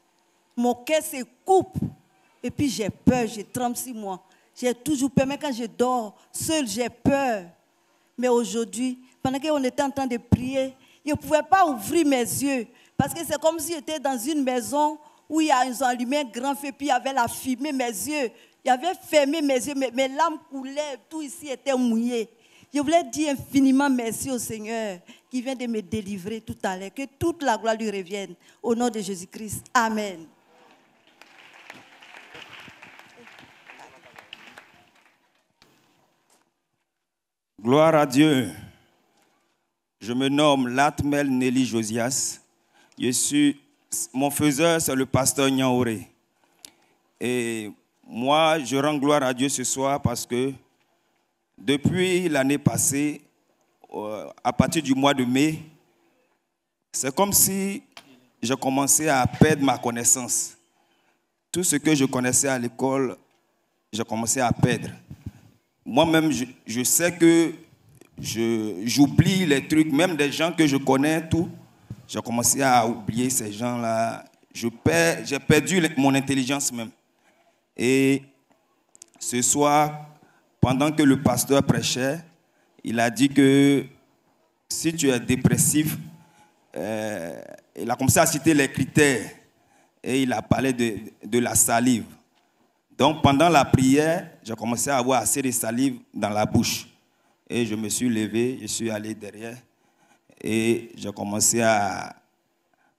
mon cœur se coupe. Et puis j'ai peur, je tremble sur moi. J'ai toujours peur. Mais quand je dors seul, j'ai peur. Mais aujourd'hui, pendant qu'on était en train de prier, je ne pouvais pas ouvrir mes yeux. Parce que c'est comme si j'étais dans une maison où ils ont allumé un grand feu, puis il y avait la fumée, mes yeux. Il avait fermé mes yeux, mes, mes larmes coulaient, tout ici était mouillé. Je voulais dire infiniment merci au Seigneur qui vient de me délivrer tout à l'heure. Que toute la gloire lui revienne. Au nom de Jésus-Christ. Amen. Gloire à Dieu. Je me nomme Latmel Nelly Josias. Je suis, mon faiseur, c'est le pasteur Nyaoré. Et moi, je rends gloire à Dieu ce soir parce que depuis l'année passée, euh, à partir du mois de mai, c'est comme si je commençais à perdre ma connaissance. Tout ce que je connaissais à l'école, j'ai commencé à perdre. Moi-même, je, sais que j'oublie les trucs, même des gens que je connais, tout. J'ai commencé à oublier ces gens-là. J'ai perdu mon intelligence même. Et ce soir, pendant que le pasteur prêchait, il a dit que si tu es dépressif, euh, il a commencé à citer les critères et il a parlé de, de la salive. Donc pendant la prière, j'ai commencé à avoir assez de salive dans la bouche. Et je me suis levé, je suis allé derrière et j'ai commencé à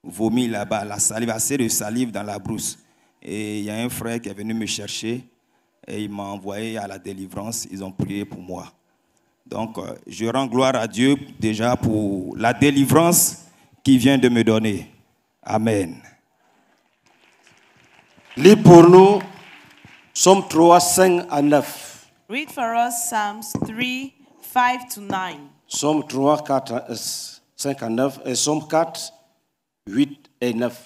vomir là-bas, la salive, assez de salive dans la brousse. Et il y a un frère qui est venu me chercher et il m'a envoyé à la délivrance. Ils ont prié pour moi. Donc, euh, je rends gloire à Dieu déjà pour la délivrance qu'il vient de me donner. Amen. Lis pour nous Somme 3, 5 à 9. Read for us Psalms 3, 5 to 9. Somme 3, 4, à- euh, 5 à 9 et Somme 4, 8 et 9.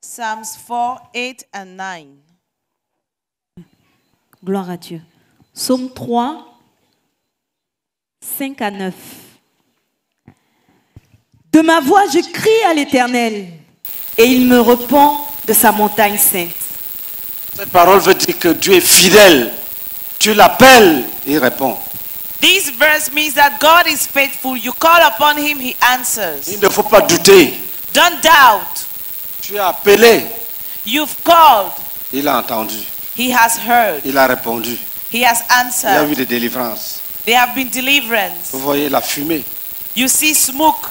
Psalms 4, 8 and 9. Gloire à Dieu. Psaume 3, 5 à 9. De ma voix, je crie à l'Éternel, et il me répond de sa montagne sainte. Cette parole veut dire que Dieu est fidèle. Tu l'appelles, il répond. This verse means that God is faithful. You call upon him, he answers. Il ne faut pas douter. Don't doubt. Tu as appelé, You've called, il a entendu. he has heard, Il a répondu. he has Il y a eu answered. des délivrances. There have been deliverance. Vous voyez la fumée. You see smoke,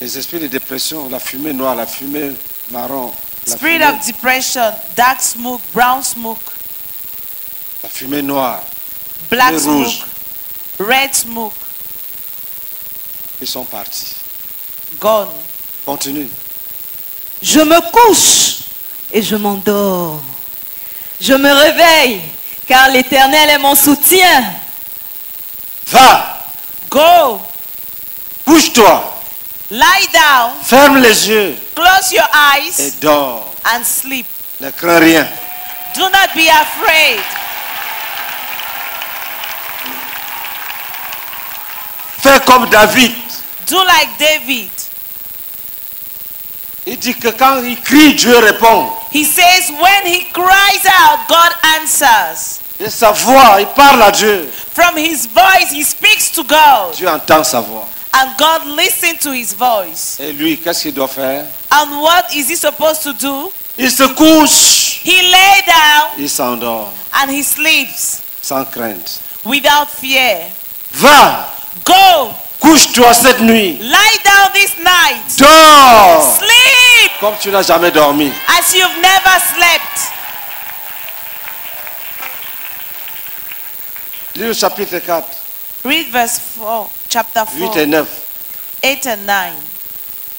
Les esprits de dépression, la fumée noire, la fumée marron, la spirit fumée, of depression, dark smoke, brown smoke, la fumée noire, black les smoke, rouges, red smoke, ils sont partis. gone. Continue. Je me couche et je m'endors. Je me réveille, car l'Éternel est mon soutien. Va, Go, bouge-toi, lie down, ferme les yeux close your et eyes, dors. and sleep. Ne crains rien. Do not be afraid. Fais comme David. Do like David. Il dit que quand il crie, Dieu répond. He says, when he cries out, God answers. Et sa voix, il parle à Dieu. From his voice, he speaks to God. Dieu entend sa voix. And God listened to his voice. Et lui, qu'est-ce qu'il doit faire And what is he supposed to do? Il se couche, He lay down il s'endort, and he sleeps sans crainte. without fear. Va, Go, couche-toi cette nuit. lie down this night. Dors Sleep comme tu n'as jamais dormi. as you've never slept. Lis le chapitre 4, Read verse 4, chapter 4, 8 et 9. 8 and 9.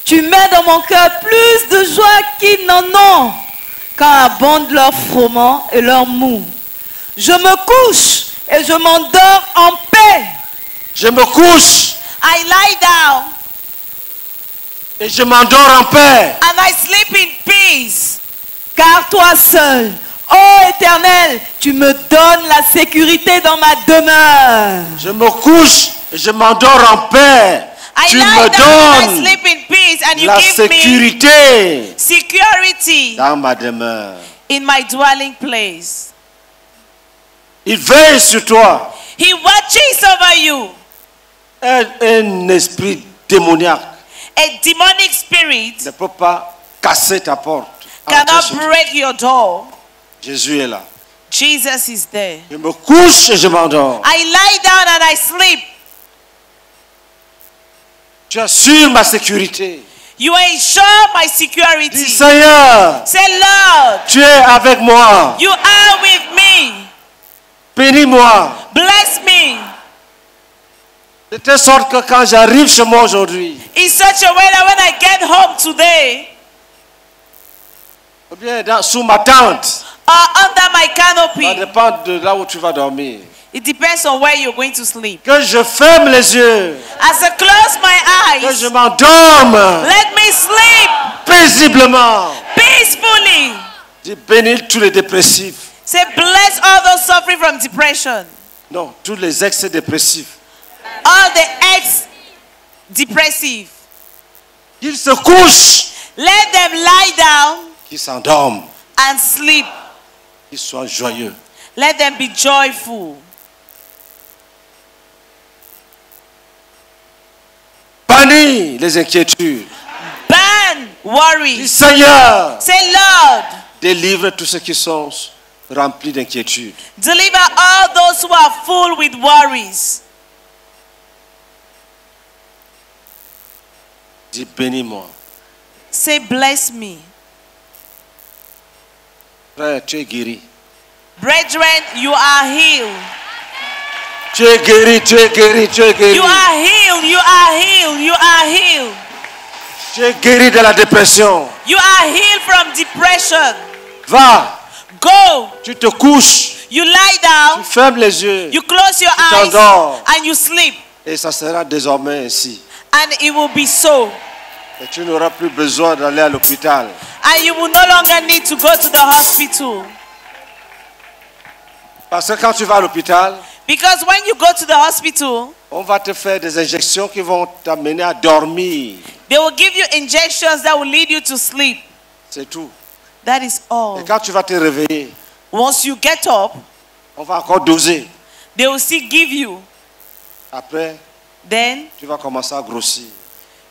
Tu mets dans mon cœur plus de joie qu'ils n'en ont quand abondent leur froment et leur mou. Je me couche et je m'endors en paix. Je me couche I lie down et je m'endors en paix. and I sleep in peace. Car toi seul, ô Éternel, tu me donnes la sécurité dans ma demeure. Je me couche et je m'endors en paix. I tu me donnes peace la sécurité security dans ma demeure. in my dwelling place. Il veille sur toi. He watches over you. Un, un esprit démoniaque A demonic spirit ne peut pas casser ta porte. cannot break your door. Jésus est là. Jesus is there. Je me couche et je m'endors. I lie down and I sleep. Tu assures ma sécurité. You ensure my security. Dis Seigneur, Say, Lord, tu es avec moi. you are with me. Bénis-moi. Bless me De telle sorte que quand j'arrive chez moi aujourd'hui, in such a way that when I get home today ou bien dans- sous ma tente, or under my ça canopy, dépend de là où tu vas dormir. it depends on where you're going to sleep. Que je ferme les yeux, As I close my que eyes, je m'endorme let me sleep paisiblement. peacefully. Dis bénis tous les dépressifs. Say, bless all those suffering from depression, Non, tous les excès dépressifs. all the ex depressive. Qu'ils se couchent, Let them lie down qu'ils s'endorment, and sleep. Qu'ils soient joyeux. Let them be joyful. Bannis les inquiétudes. Ban Dis worries. Seigneur, Say, Lord, délivre tous ceux qui sont remplis d'inquiétudes. deliver all those who are full with worries. Dis bénis-moi. Say, bless me. Frère, tu es guéri. Brethren, you are healed. Tu es guéri, tu es guéri, tu es guéri. You are healed. You are healed. You are healed. Tu es guéri de la dépression. You are healed from depression. Va, Go. tu te couches, You lie down. tu fermes les yeux You close your Tu eyes and you sleep. et ça sera désormais ainsi. And it will be so. Et tu n'auras plus besoin d'aller à l'hôpital. And you will no longer need to go to the hospital. Parce que quand tu vas à l'hôpital, Because when you go to the hospital, on va te faire des injections qui vont t'amener à dormir. they will give you injections that will lead you to sleep. C'est tout. That is all. Et quand tu vas te réveiller, Once you get up, on va encore doser. they will still give you. Après, Then tu vas commencer à grossir.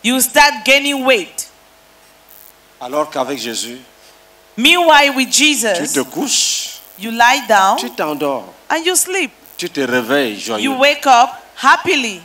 You start gaining weight. Alors qu'avec Jésus, Meanwhile, with Jesus, tu te couches, you lie down tu t'endors, and you sleep. tu te réveilles joyeux. You wake up happily.